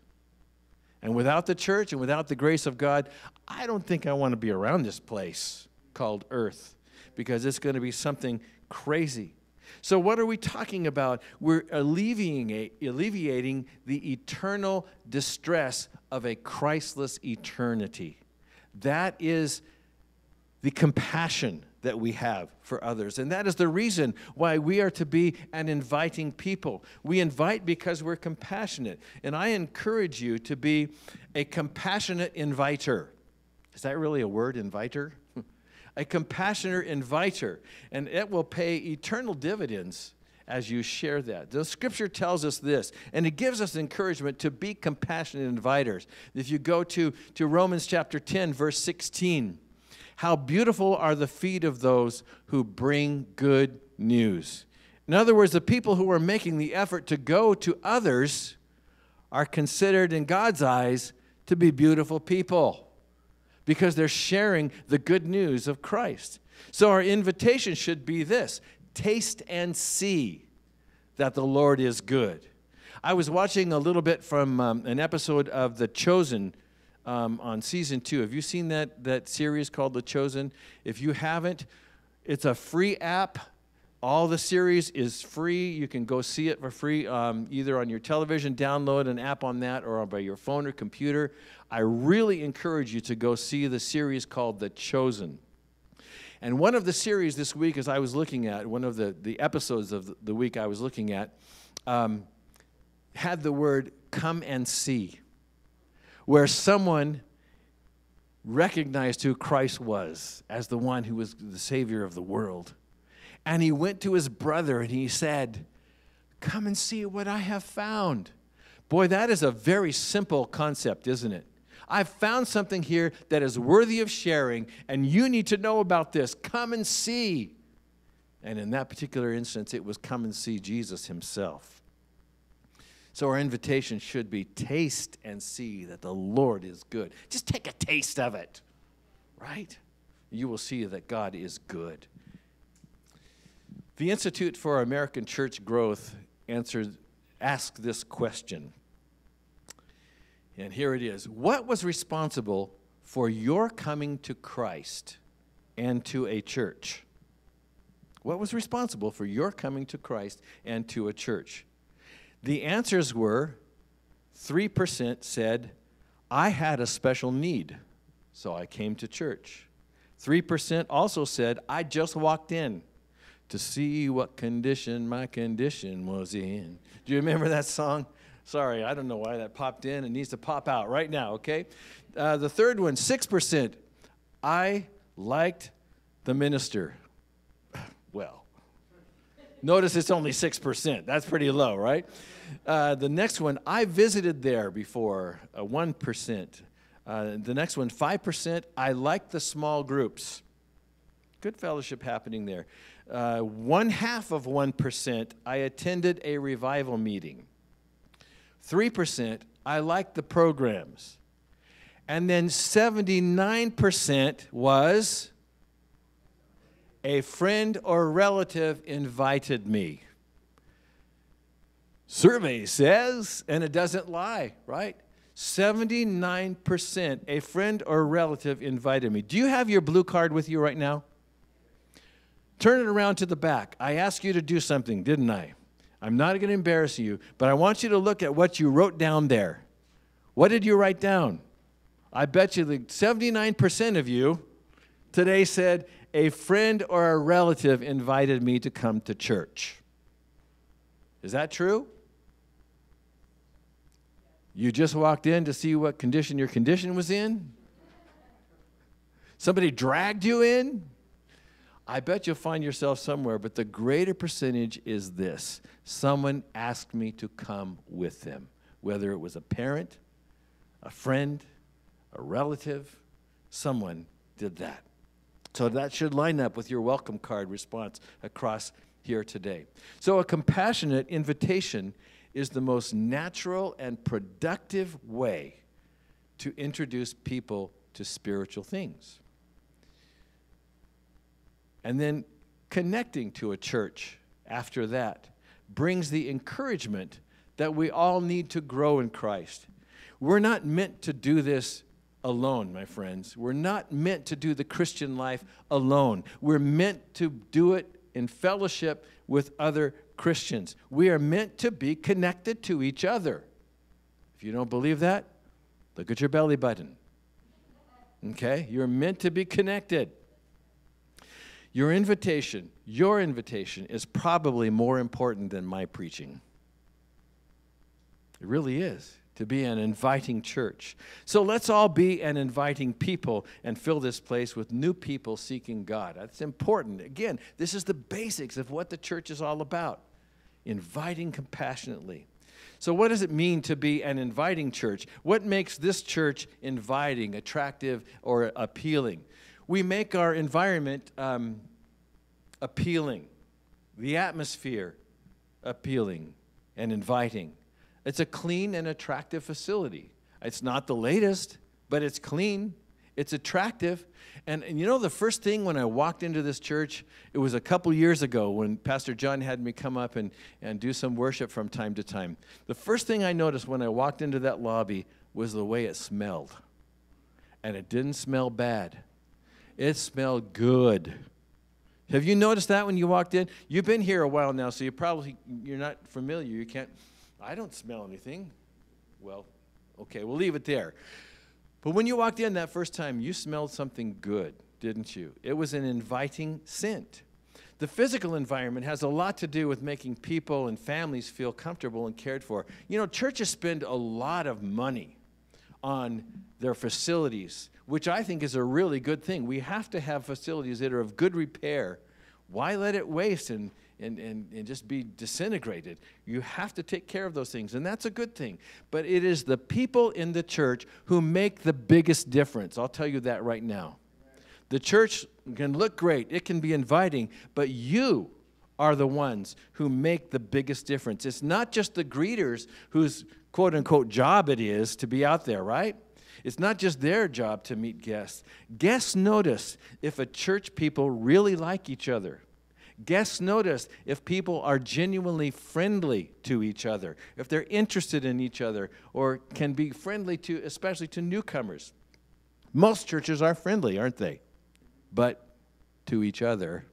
And without the church and without the grace of God, I don't think I want to be around this place called earth because it's going to be something crazy. So, what are we talking about? We're alleviating, alleviating the eternal distress of a Christless eternity. That is the compassion that we have for others. And that is the reason why we are to be an inviting people. We invite because we're compassionate. And I encourage you to be a compassionate inviter. Is that really a word, inviter? a compassionate inviter, and it will pay eternal dividends as you share that. The scripture tells us this, and it gives us encouragement to be compassionate inviters. If you go to, to Romans chapter 10, verse 16, How beautiful are the feet of those who bring good news. In other words, the people who are making the effort to go to others are considered in God's eyes to be beautiful people because they're sharing the good news of Christ. So our invitation should be this taste and see that the Lord is good. I was watching a little bit from um, an episode of The Chosen um, on season two. Have you seen that, that series called The Chosen? If you haven't, it's a free app. All the series is free. You can go see it for free um, either on your television, download an app on that, or by your phone or computer. I really encourage you to go see the series called The Chosen. And one of the series this week, as I was looking at, one of the, the episodes of the week I was looking at, um, had the word come and see, where someone recognized who Christ was as the one who was the Savior of the world. And he went to his brother and he said, Come and see what I have found. Boy, that is a very simple concept, isn't it? I've found something here that is worthy of sharing, and you need to know about this. Come and see. And in that particular instance, it was come and see Jesus himself. So our invitation should be taste and see that the Lord is good. Just take a taste of it, right? You will see that God is good. The Institute for American Church Growth answered, asked this question and here it is. What was responsible for your coming to Christ and to a church? What was responsible for your coming to Christ and to a church? The answers were 3% said, I had a special need, so I came to church. 3% also said, I just walked in to see what condition my condition was in. Do you remember that song? Sorry, I don't know why that popped in. It needs to pop out right now, okay? Uh, the third one, 6%. I liked the minister. Well, notice it's only 6%. That's pretty low, right? Uh, the next one, I visited there before, uh, 1%. Uh, the next one, 5%. I like the small groups. Good fellowship happening there. Uh, one half of 1%, I attended a revival meeting. 3%, I like the programs. And then 79% was a friend or relative invited me. Survey says, and it doesn't lie, right? 79% a friend or relative invited me. Do you have your blue card with you right now? Turn it around to the back. I asked you to do something, didn't I? I'm not going to embarrass you, but I want you to look at what you wrote down there. What did you write down? I bet you the 79% of you today said, a friend or a relative invited me to come to church. Is that true? You just walked in to see what condition your condition was in? Somebody dragged you in? I bet you'll find yourself somewhere, but the greater percentage is this someone asked me to come with them, whether it was a parent, a friend, a relative, someone did that. So that should line up with your welcome card response across here today. So, a compassionate invitation is the most natural and productive way to introduce people to spiritual things and then connecting to a church after that brings the encouragement that we all need to grow in Christ. We're not meant to do this alone, my friends. We're not meant to do the Christian life alone. We're meant to do it in fellowship with other Christians. We are meant to be connected to each other. If you don't believe that, look at your belly button. Okay? You're meant to be connected. Your invitation, your invitation is probably more important than my preaching. It really is to be an inviting church. So let's all be an inviting people and fill this place with new people seeking God. That's important. Again, this is the basics of what the church is all about inviting compassionately. So, what does it mean to be an inviting church? What makes this church inviting, attractive, or appealing? We make our environment um, appealing, the atmosphere appealing and inviting. It's a clean and attractive facility. It's not the latest, but it's clean, it's attractive. And, and, you know, the first thing when I walked into this church, it was a couple years ago when Pastor John had me come up and, and do some worship from time to time. The first thing I noticed when I walked into that lobby was the way it smelled. And it didn't smell bad, it smelled good. Have you noticed that when you walked in? You've been here a while now, so you probably you're not familiar. You can't I don't smell anything. Well, okay, we'll leave it there. But when you walked in that first time, you smelled something good, didn't you? It was an inviting scent. The physical environment has a lot to do with making people and families feel comfortable and cared for. You know, churches spend a lot of money on their facilities, which I think is a really good thing. We have to have facilities that are of good repair. Why let it waste and and, and, and just be disintegrated. You have to take care of those things, and that's a good thing. But it is the people in the church who make the biggest difference. I'll tell you that right now. The church can look great, it can be inviting, but you are the ones who make the biggest difference. It's not just the greeters whose quote unquote job it is to be out there, right? It's not just their job to meet guests. Guests notice if a church people really like each other. Guests notice if people are genuinely friendly to each other, if they're interested in each other, or can be friendly to, especially to newcomers. Most churches are friendly, aren't they? But to each other,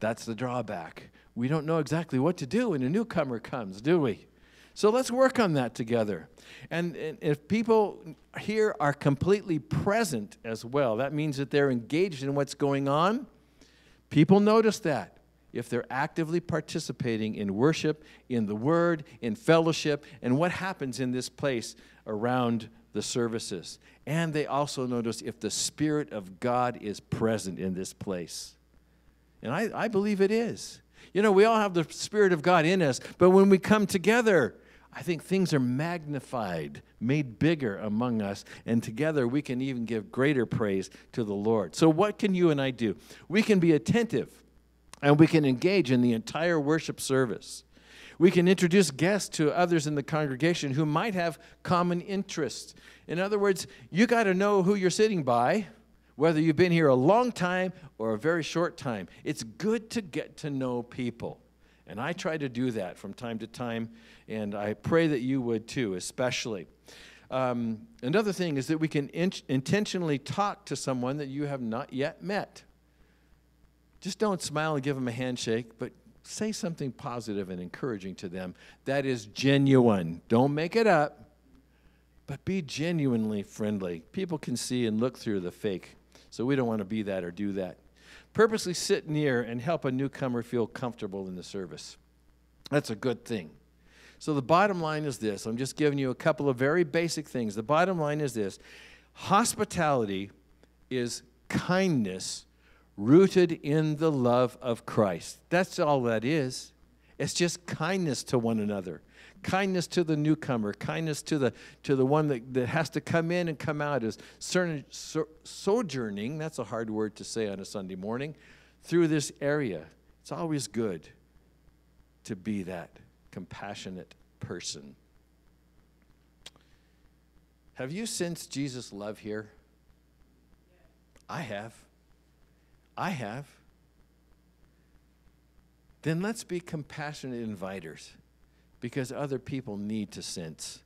that's the drawback. We don't know exactly what to do when a newcomer comes, do we? So let's work on that together. And, and, if people here are completely present as well, that means that they're engaged in what's going on People notice that if they're actively participating in worship, in the word, in fellowship, and what happens in this place around the services. And they also notice if the Spirit of God is present in this place. And I, I believe it is. You know, we all have the Spirit of God in us, but when we come together, I think things are magnified, made bigger among us, and together we can even give greater praise to the Lord. So, what can you and I do? We can be attentive and we can engage in the entire worship service. We can introduce guests to others in the congregation who might have common interests. In other words, you got to know who you're sitting by, whether you've been here a long time or a very short time. It's good to get to know people. And I try to do that from time to time, and I pray that you would too, especially. Um, another thing is that we can in- intentionally talk to someone that you have not yet met. Just don't smile and give them a handshake, but say something positive and encouraging to them that is genuine. Don't make it up, but be genuinely friendly. People can see and look through the fake, so we don't want to be that or do that purposely sit near and help a newcomer feel comfortable in the service. That's a good thing. So, the bottom line is this I'm just giving you a couple of very basic things. The bottom line is this hospitality is kindness rooted in the love of Christ. That's all that is. It's just kindness to one another kindness to the newcomer, kindness to the, to the one that, that has to come in and come out is sojourning, that's a hard word to say on a Sunday morning, through this area. It's always good to be that compassionate person. Have you sensed Jesus' love here? I have. I have. Then let's be compassionate inviters because other people need to sense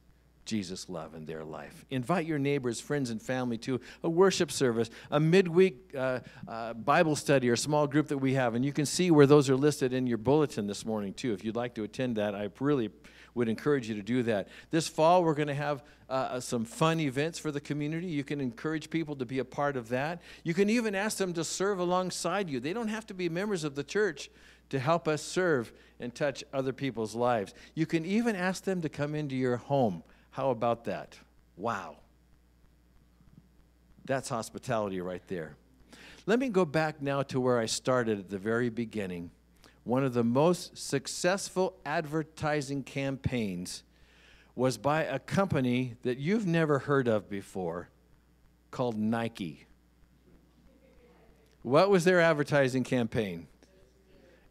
Jesus' love in their life. Invite your neighbors, friends, and family to a worship service, a midweek uh, uh, Bible study or small group that we have. And you can see where those are listed in your bulletin this morning, too. If you'd like to attend that, I really would encourage you to do that. This fall, we're going to have uh, uh, some fun events for the community. You can encourage people to be a part of that. You can even ask them to serve alongside you. They don't have to be members of the church to help us serve and touch other people's lives. You can even ask them to come into your home. How about that? Wow. That's hospitality right there. Let me go back now to where I started at the very beginning. One of the most successful advertising campaigns was by a company that you've never heard of before called Nike. What was their advertising campaign?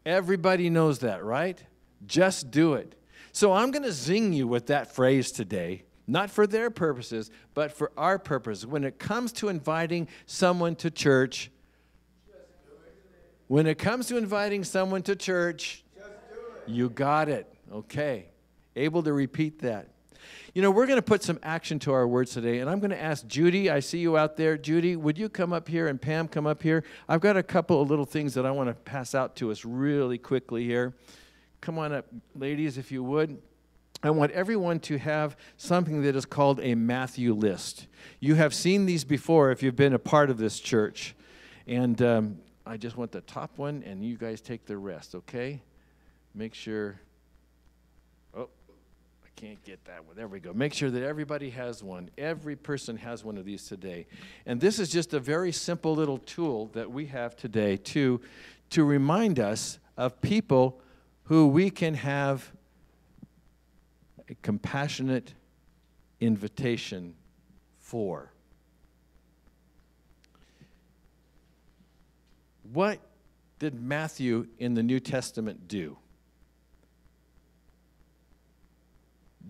Everybody knows that, right? Just do it. So I'm going to zing you with that phrase today, not for their purposes, but for our purpose. When it comes to inviting someone to church, when it comes to inviting someone to church, you got it. Okay. Able to repeat that. You know, we're going to put some action to our words today, and I'm going to ask Judy. I see you out there. Judy, would you come up here and Pam come up here? I've got a couple of little things that I want to pass out to us really quickly here. Come on up, ladies, if you would. I want everyone to have something that is called a Matthew list. You have seen these before if you've been a part of this church. And um, I just want the top one, and you guys take the rest, okay? Make sure can't get that one. There we go. Make sure that everybody has one. Every person has one of these today. And this is just a very simple little tool that we have today to, to remind us of people who we can have a compassionate invitation for. What did Matthew in the New Testament do?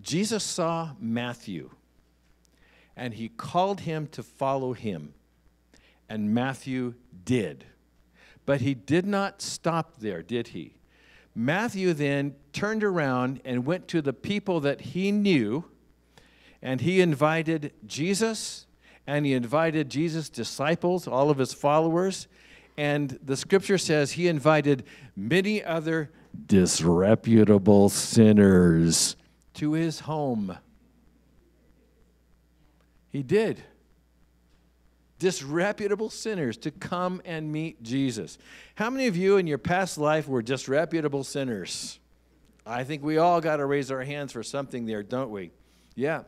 Jesus saw Matthew and he called him to follow him. And Matthew did. But he did not stop there, did he? Matthew then turned around and went to the people that he knew, and he invited Jesus, and he invited Jesus' disciples, all of his followers, and the scripture says he invited many other disreputable sinners to his home. He did. Disreputable sinners to come and meet Jesus. How many of you in your past life were disreputable sinners? I think we all got to raise our hands for something there, don't we? Yeah.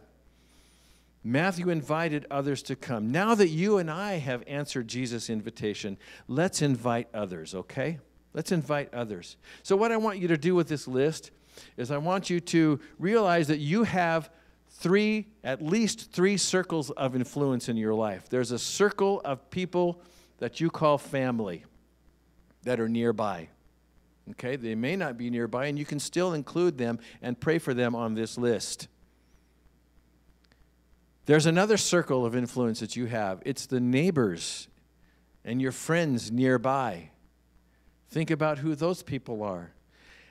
Matthew invited others to come. Now that you and I have answered Jesus' invitation, let's invite others, okay? Let's invite others. So, what I want you to do with this list is I want you to realize that you have three, at least three circles of influence in your life. There's a circle of people that you call family that are nearby. Okay, they may not be nearby, and you can still include them and pray for them on this list. There's another circle of influence that you have it's the neighbors and your friends nearby. Think about who those people are.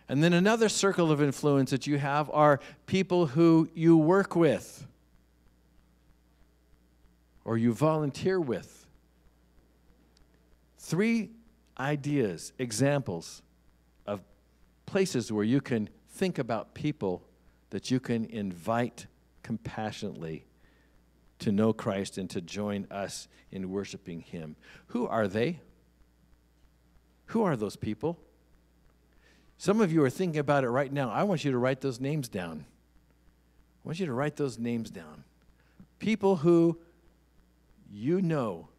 And then another circle of influence that you have are people who you work with or you volunteer with. Three ideas, examples of places where you can think about people that you can invite compassionately to know Christ and to join us in worshiping Him. Who are they? Who are those people? Some of you are thinking about it right now. I want you to write those names down. I want you to write those names down. People who you know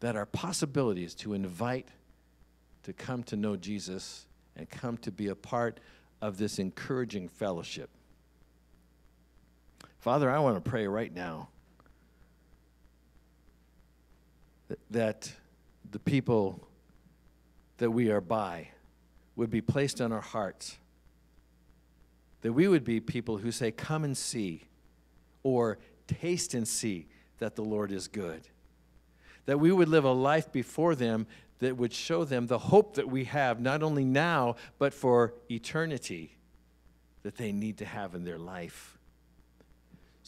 that are possibilities to invite to come to know Jesus and come to be a part of this encouraging fellowship. Father, I want to pray right now that the people that we are by, would be placed on our hearts. That we would be people who say, Come and see, or taste and see that the Lord is good. That we would live a life before them that would show them the hope that we have, not only now, but for eternity, that they need to have in their life.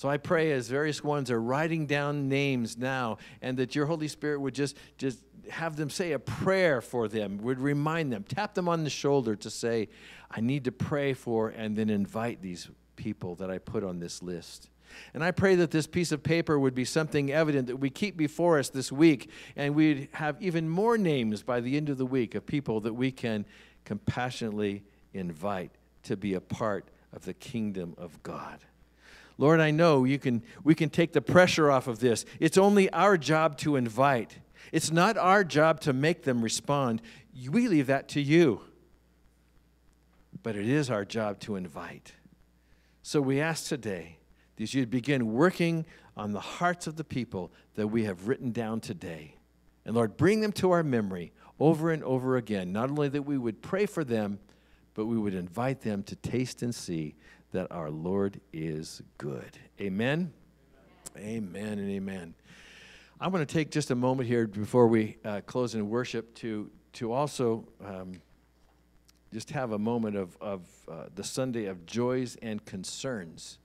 So I pray as various ones are writing down names now, and that your Holy Spirit would just, just have them say a prayer for them, would remind them, tap them on the shoulder to say, I need to pray for, and then invite these people that I put on this list. And I pray that this piece of paper would be something evident that we keep before us this week, and we'd have even more names by the end of the week of people that we can compassionately invite to be a part of the kingdom of God. Lord, I know you can, we can take the pressure off of this. It's only our job to invite. It's not our job to make them respond. We leave that to you. But it is our job to invite. So we ask today that you begin working on the hearts of the people that we have written down today. And Lord, bring them to our memory over and over again. Not only that we would pray for them, but we would invite them to taste and see that our Lord is good. Amen. Amen, and amen. I'm going to take just a moment here before we uh, close in worship to, to also um, just have a moment of, of uh, the Sunday of joys and concerns.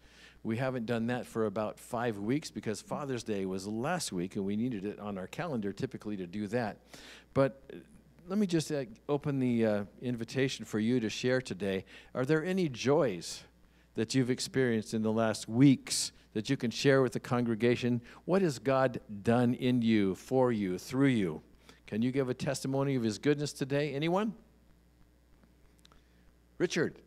We haven't done that for about five weeks because Father's Day was last week and we needed it on our calendar typically to do that. But uh, let me just uh, open the uh, invitation for you to share today. Are there any joys that you've experienced in the last weeks that you can share with the congregation? What has God done in you, for you, through you? Can you give a testimony of His goodness today? Anyone? Richard.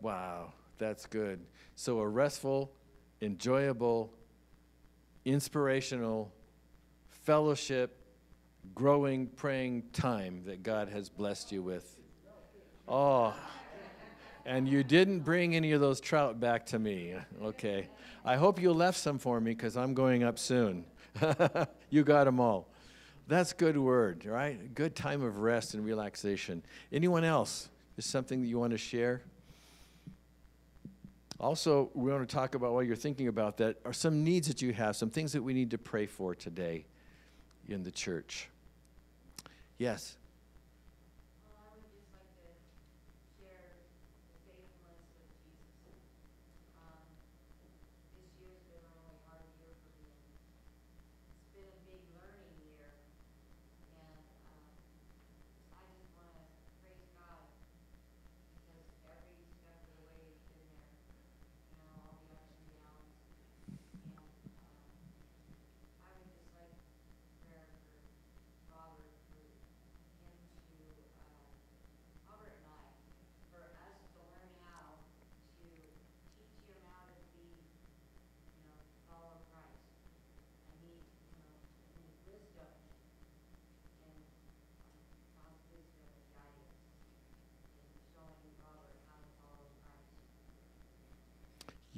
Wow, that's good. So, a restful, enjoyable, inspirational, fellowship, growing, praying time that God has blessed you with. Oh, and you didn't bring any of those trout back to me. Okay. I hope you left some for me because I'm going up soon. you got them all. That's good word, right? Good time of rest and relaxation. Anyone else? Is something that you want to share? Also, we want to talk about while you're thinking about that are some needs that you have, some things that we need to pray for today in the church. Yes.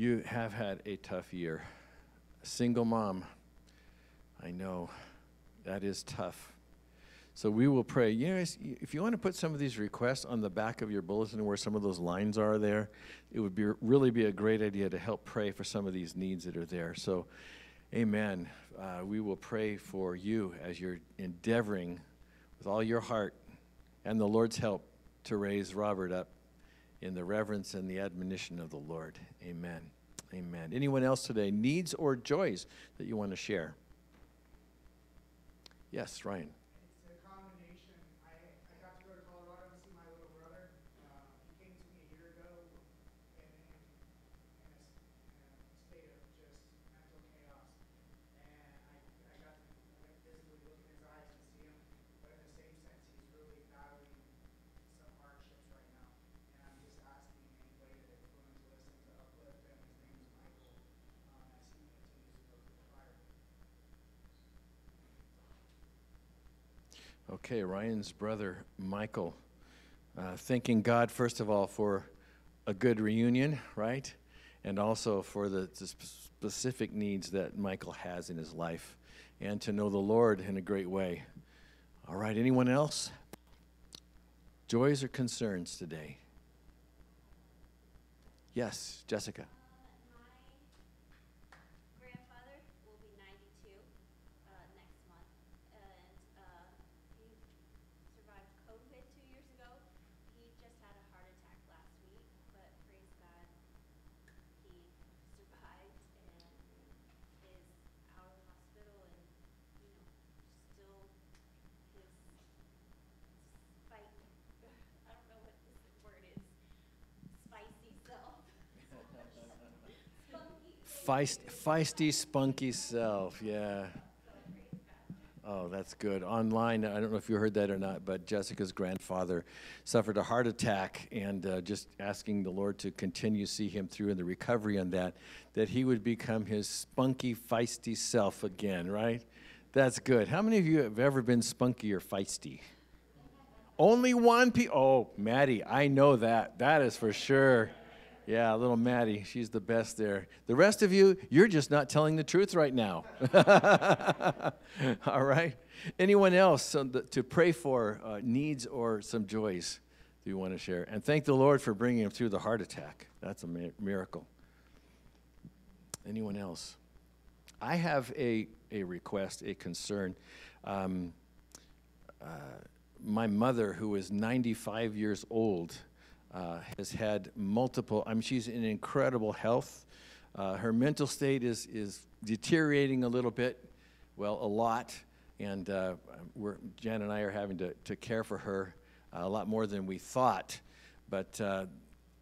You have had a tough year. Single mom. I know that is tough. So we will pray. You know, if you want to put some of these requests on the back of your bulletin where some of those lines are there, it would be really be a great idea to help pray for some of these needs that are there. So, amen. Uh, we will pray for you as you're endeavoring with all your heart and the Lord's help to raise Robert up in the reverence and the admonition of the Lord. Amen. Amen. Anyone else today, needs or joys that you want to share? Yes, Ryan. Okay, Ryan's brother, Michael. Uh, thanking God, first of all, for a good reunion, right? And also for the, the specific needs that Michael has in his life and to know the Lord in a great way. All right, anyone else? Joys or concerns today? Yes, Jessica. Feist, feisty, spunky self, yeah. Oh, that's good. Online, I don't know if you heard that or not, but Jessica's grandfather suffered a heart attack, and uh, just asking the Lord to continue see him through in the recovery on that, that he would become his spunky, feisty self again, right? That's good. How many of you have ever been spunky or feisty? Only one pe Oh, Maddie, I know that. That is for sure. Yeah, little Maddie, she's the best there. The rest of you, you're just not telling the truth right now. All right? Anyone else to pray for uh, needs or some joys do you want to share? And thank the Lord for bringing him through the heart attack. That's a miracle. Anyone else? I have a, a request, a concern. Um, uh, my mother, who is 95 years old, uh, has had multiple, I mean, she's in incredible health. Uh, her mental state is, is deteriorating a little bit, well, a lot. And uh, we're, Jan and I are having to, to care for her a lot more than we thought. But uh,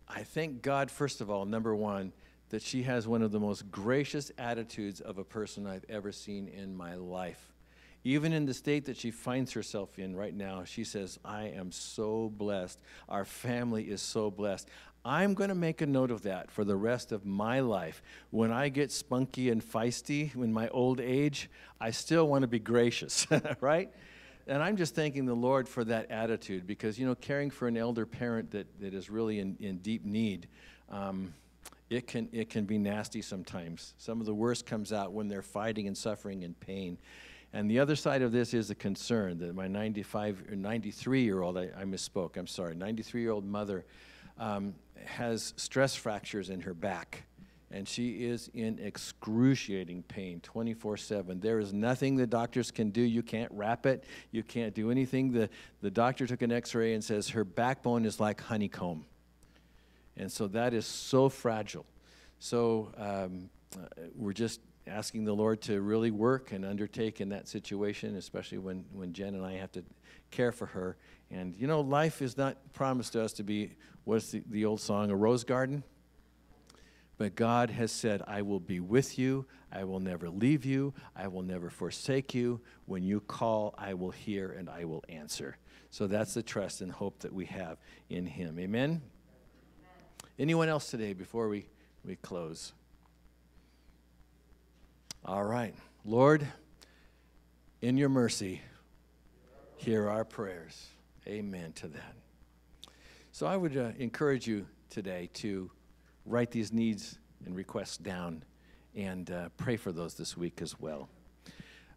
I thank God, first of all, number one, that she has one of the most gracious attitudes of a person I've ever seen in my life. Even in the state that she finds herself in right now, she says, I am so blessed. Our family is so blessed. I'm going to make a note of that for the rest of my life. When I get spunky and feisty in my old age, I still want to be gracious, right? And I'm just thanking the Lord for that attitude because, you know, caring for an elder parent that, that is really in, in deep need, um, it, can, it can be nasty sometimes. Some of the worst comes out when they're fighting and suffering and pain. And the other side of this is a concern that my 95 or 93 year old, I, I misspoke, I'm sorry, 93 year old mother um, has stress fractures in her back. And she is in excruciating pain 24 7. There is nothing the doctors can do. You can't wrap it, you can't do anything. The, the doctor took an x ray and says her backbone is like honeycomb. And so that is so fragile. So um, uh, we're just asking the Lord to really work and undertake in that situation, especially when, when Jen and I have to care for her. And you know, life is not promised to us to be, what's the, the old song, a rose garden? But God has said, I will be with you. I will never leave you. I will never forsake you. When you call, I will hear and I will answer. So that's the trust and hope that we have in Him. Amen? Anyone else today before we, we close? All right. Lord, in your mercy, hear our prayers. Amen to that. So I would uh, encourage you today to write these needs and requests down and uh, pray for those this week as well.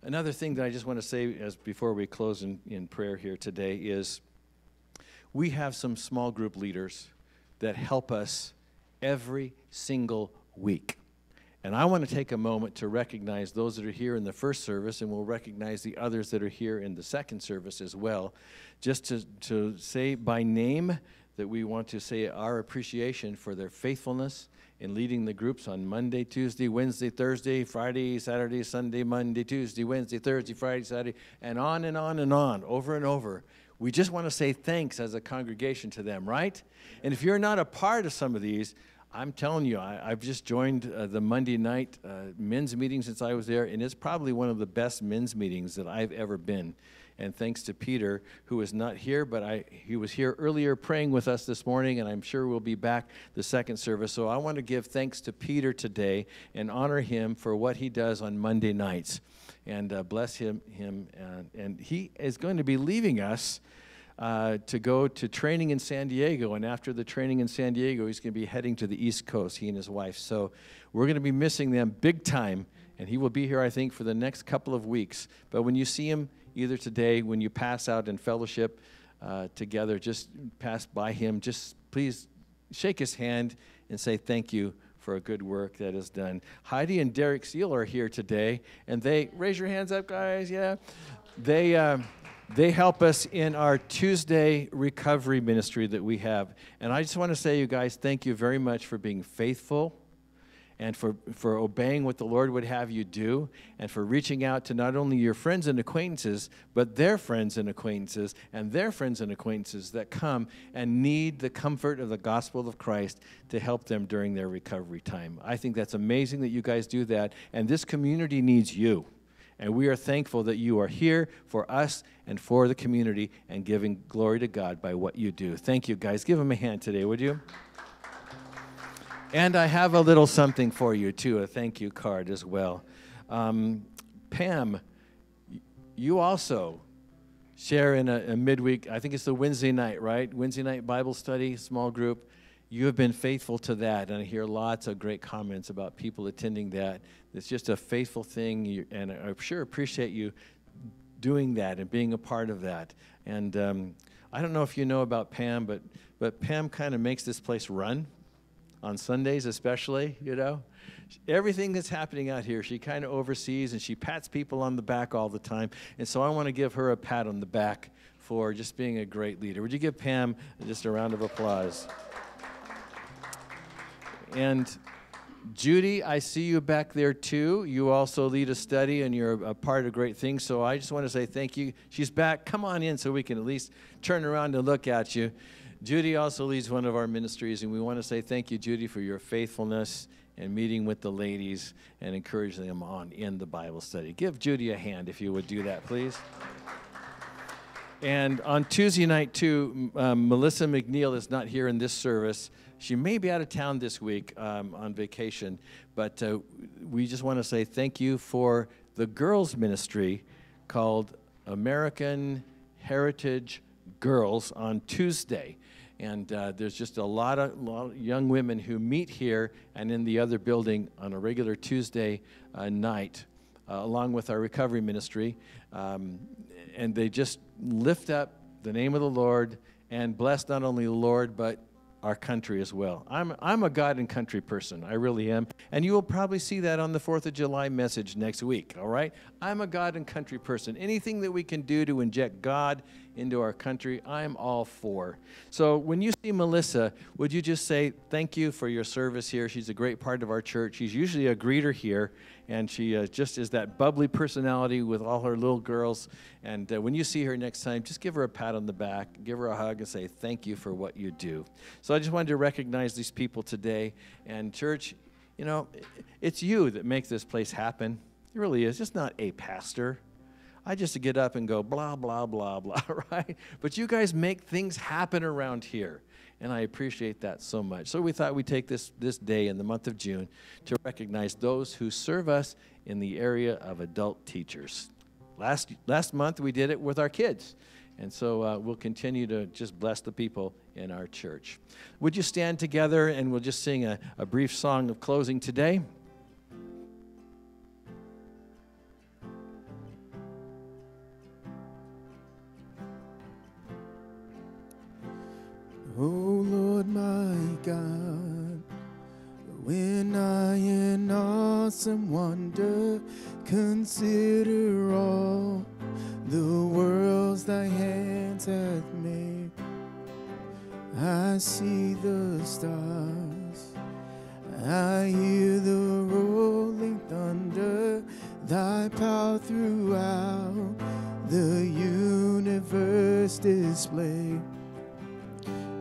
Another thing that I just want to say as before we close in, in prayer here today is we have some small group leaders that help us every single week. And I want to take a moment to recognize those that are here in the first service, and we'll recognize the others that are here in the second service as well. Just to, to say by name that we want to say our appreciation for their faithfulness in leading the groups on Monday, Tuesday, Wednesday, Thursday, Friday, Saturday, Sunday, Monday, Tuesday, Wednesday, Thursday, Friday, Saturday, and on and on and on, over and over. We just want to say thanks as a congregation to them, right? And if you're not a part of some of these, I'm telling you, I, have just joined uh, the Monday night uh, men's meeting since I was there, and it's probably one of the best men's meetings that I've ever been. And thanks to Peter, who is not here, but I, he was here earlier praying with us this morning, and I'm sure we'll be back the second service. So I want to give thanks to Peter today and honor him for what he does on Monday nights, and uh, bless him. Him, and he is going to be leaving us uh, to go to training in San Diego. And after the training in San Diego, he's going to be heading to the East Coast, he and his wife. So we're going to be missing them big time. And he will be here, I think, for the next couple of weeks. But when you see him, either today, when you pass out in fellowship uh, together, just pass by him, just please shake his hand and say thank you for a good work that is done. Heidi and Derek Seal are here today, and they raise your hands up, guys. Yeah, they. Um, they help us in our Tuesday recovery ministry that we have. And I just want to say, you guys, thank you very much for being faithful and for, for obeying what the Lord would have you do, and for reaching out to not only your friends and acquaintances, but their friends and acquaintances, and their friends and acquaintances that come and need the comfort of the gospel of Christ to help them during their recovery time. I think that's amazing that you guys do that, and this community needs you. And we are thankful that you are here for us and for the community and giving glory to God by what you do. Thank you, guys. Give them a hand today, would you? And I have a little something for you, too, a thank you card as well. Um, Pam, you also share in a, a, midweek, I think it's the Wednesday night, right? Wednesday night Bible study, small group. You have been faithful to that, and I hear lots of great comments about people attending that. It's just a faithful thing, and I sure appreciate you doing that and being a part of that. And um, I don't know if you know about Pam, but, but Pam kind of makes this place run on Sundays, especially, you know. Everything that's happening out here, she kind of oversees and she pats people on the back all the time. And so I want to give her a pat on the back for just being a great leader. Would you give Pam just a round of applause? And Judy, I see you back there too. You also lead a study and you're a part of great things. So I just want to say thank you. She's back. Come on in so we can at least turn around and look at you. Judy also leads one of our ministries, and we want to say thank you, Judy, for your faithfulness and meeting with the ladies and encouraging them on in the Bible study. Give Judy a hand if you would do that, please. And on Tuesday night, too, um, Melissa McNeil is not here in this service. She may be out of town this week um, on vacation, but uh, we just want to say thank you for the girls' ministry called American Heritage Girls on Tuesday. And uh, there's just a lot, of, lot of young women who meet here and in the other building on a regular Tuesday uh, night, uh, along with our recovery ministry. Um, and they just lift up the name of the Lord and bless not only the Lord, but our country as well. I'm, I'm a God and country person. I really am. And you will probably see that on the 4th of July message next week, all right? I'm a God and country person. Anything that we can do to inject God into our country, I'm all for. So when you see Melissa, would you just say thank you for your service here? She's a great part of our church. She's usually a greeter here, and she uh, just is that bubbly personality with all her little girls. And uh, when you see her next time, just give her a pat on the back, give her a hug, and say thank you for what you do. So I just wanted to recognize these people today. And church, you know, it's you that make this place happen. It really is. It's not a pastor. I just get up and go blah, blah, blah, blah, right? But you guys make things happen around here. And I appreciate that so much. So we thought we'd take this, this day in the month of June to recognize those who serve us in the area of adult teachers. Last, last month we did it with our kids. And so uh, we'll continue to just bless the people in our church. Would you stand together and we'll just sing a, a brief song of closing today? Oh Lord my God, when I in awesome wonder consider all the worlds thy hands hath made, I see the stars, I hear the rolling thunder, thy power throughout the universe display.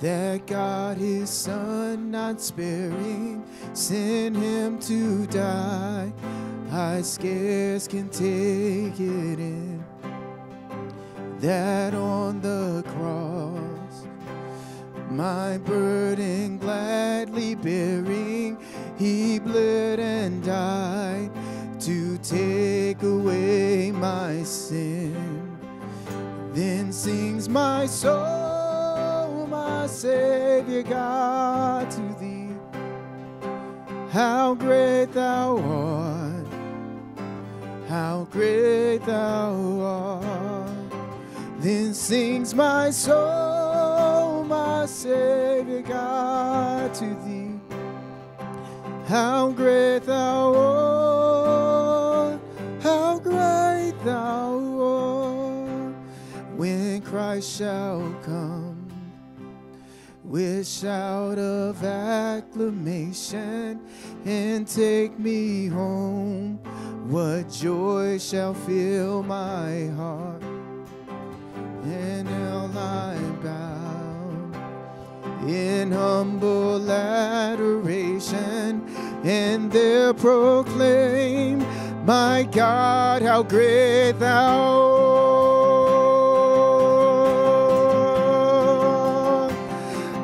that God his son not sparing sent him to die, I scarce can take it in. That on the cross my burden gladly bearing, he bled and died to take away my sin. Then sings my soul, Savior God, to thee. How great thou art, how great thou art. Then sings my soul, my Savior God, to thee. how great thou art, how great thou art, when Christ shall come with shout of acclamation and take me home. What joy shall fill my heart, and now I bow in humble adoration and there proclaim, My God, how great thou art.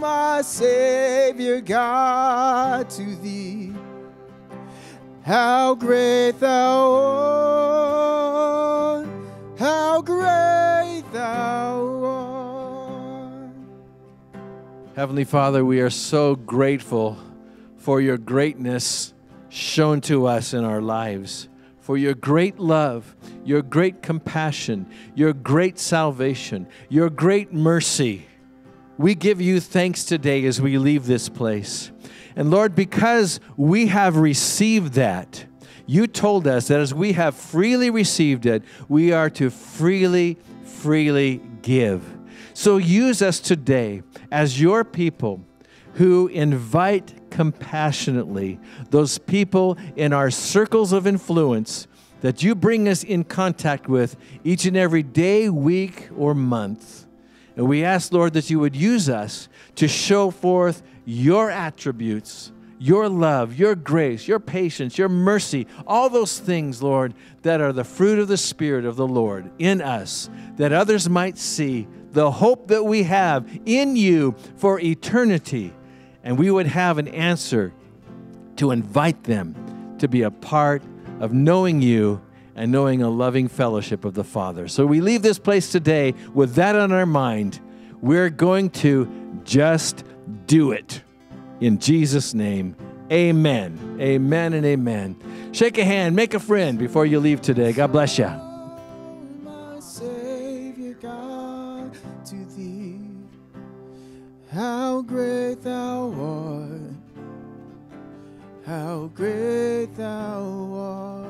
my Savior God, to thee. How great thou art, how great thou art. Heavenly Father, we are so grateful for your greatness shown to us in our lives, for your great love, your great compassion, your great salvation, your great mercy. We give you thanks today as we leave this place. And Lord, because we have received that, you told us that as we have freely received it, we are to freely, freely give. So use us today as your people who invite compassionately those people in our circles of influence that you bring us in contact with each and every day, week, or month. And we ask, Lord, that you would use us to show forth your attributes, your love, your grace, your patience, your mercy, all those things, Lord, that are the fruit of the Spirit of the Lord in us, that others might see the hope that we have in you for eternity. And we would have an answer to invite them to be a part of knowing you and knowing a loving fellowship of the Father. So we leave this place today with that on our mind. We're going to just do it. In Jesus' name, amen. Amen and amen. Shake a hand, make a friend before you leave today. God bless you. How great thou art, how great thou art.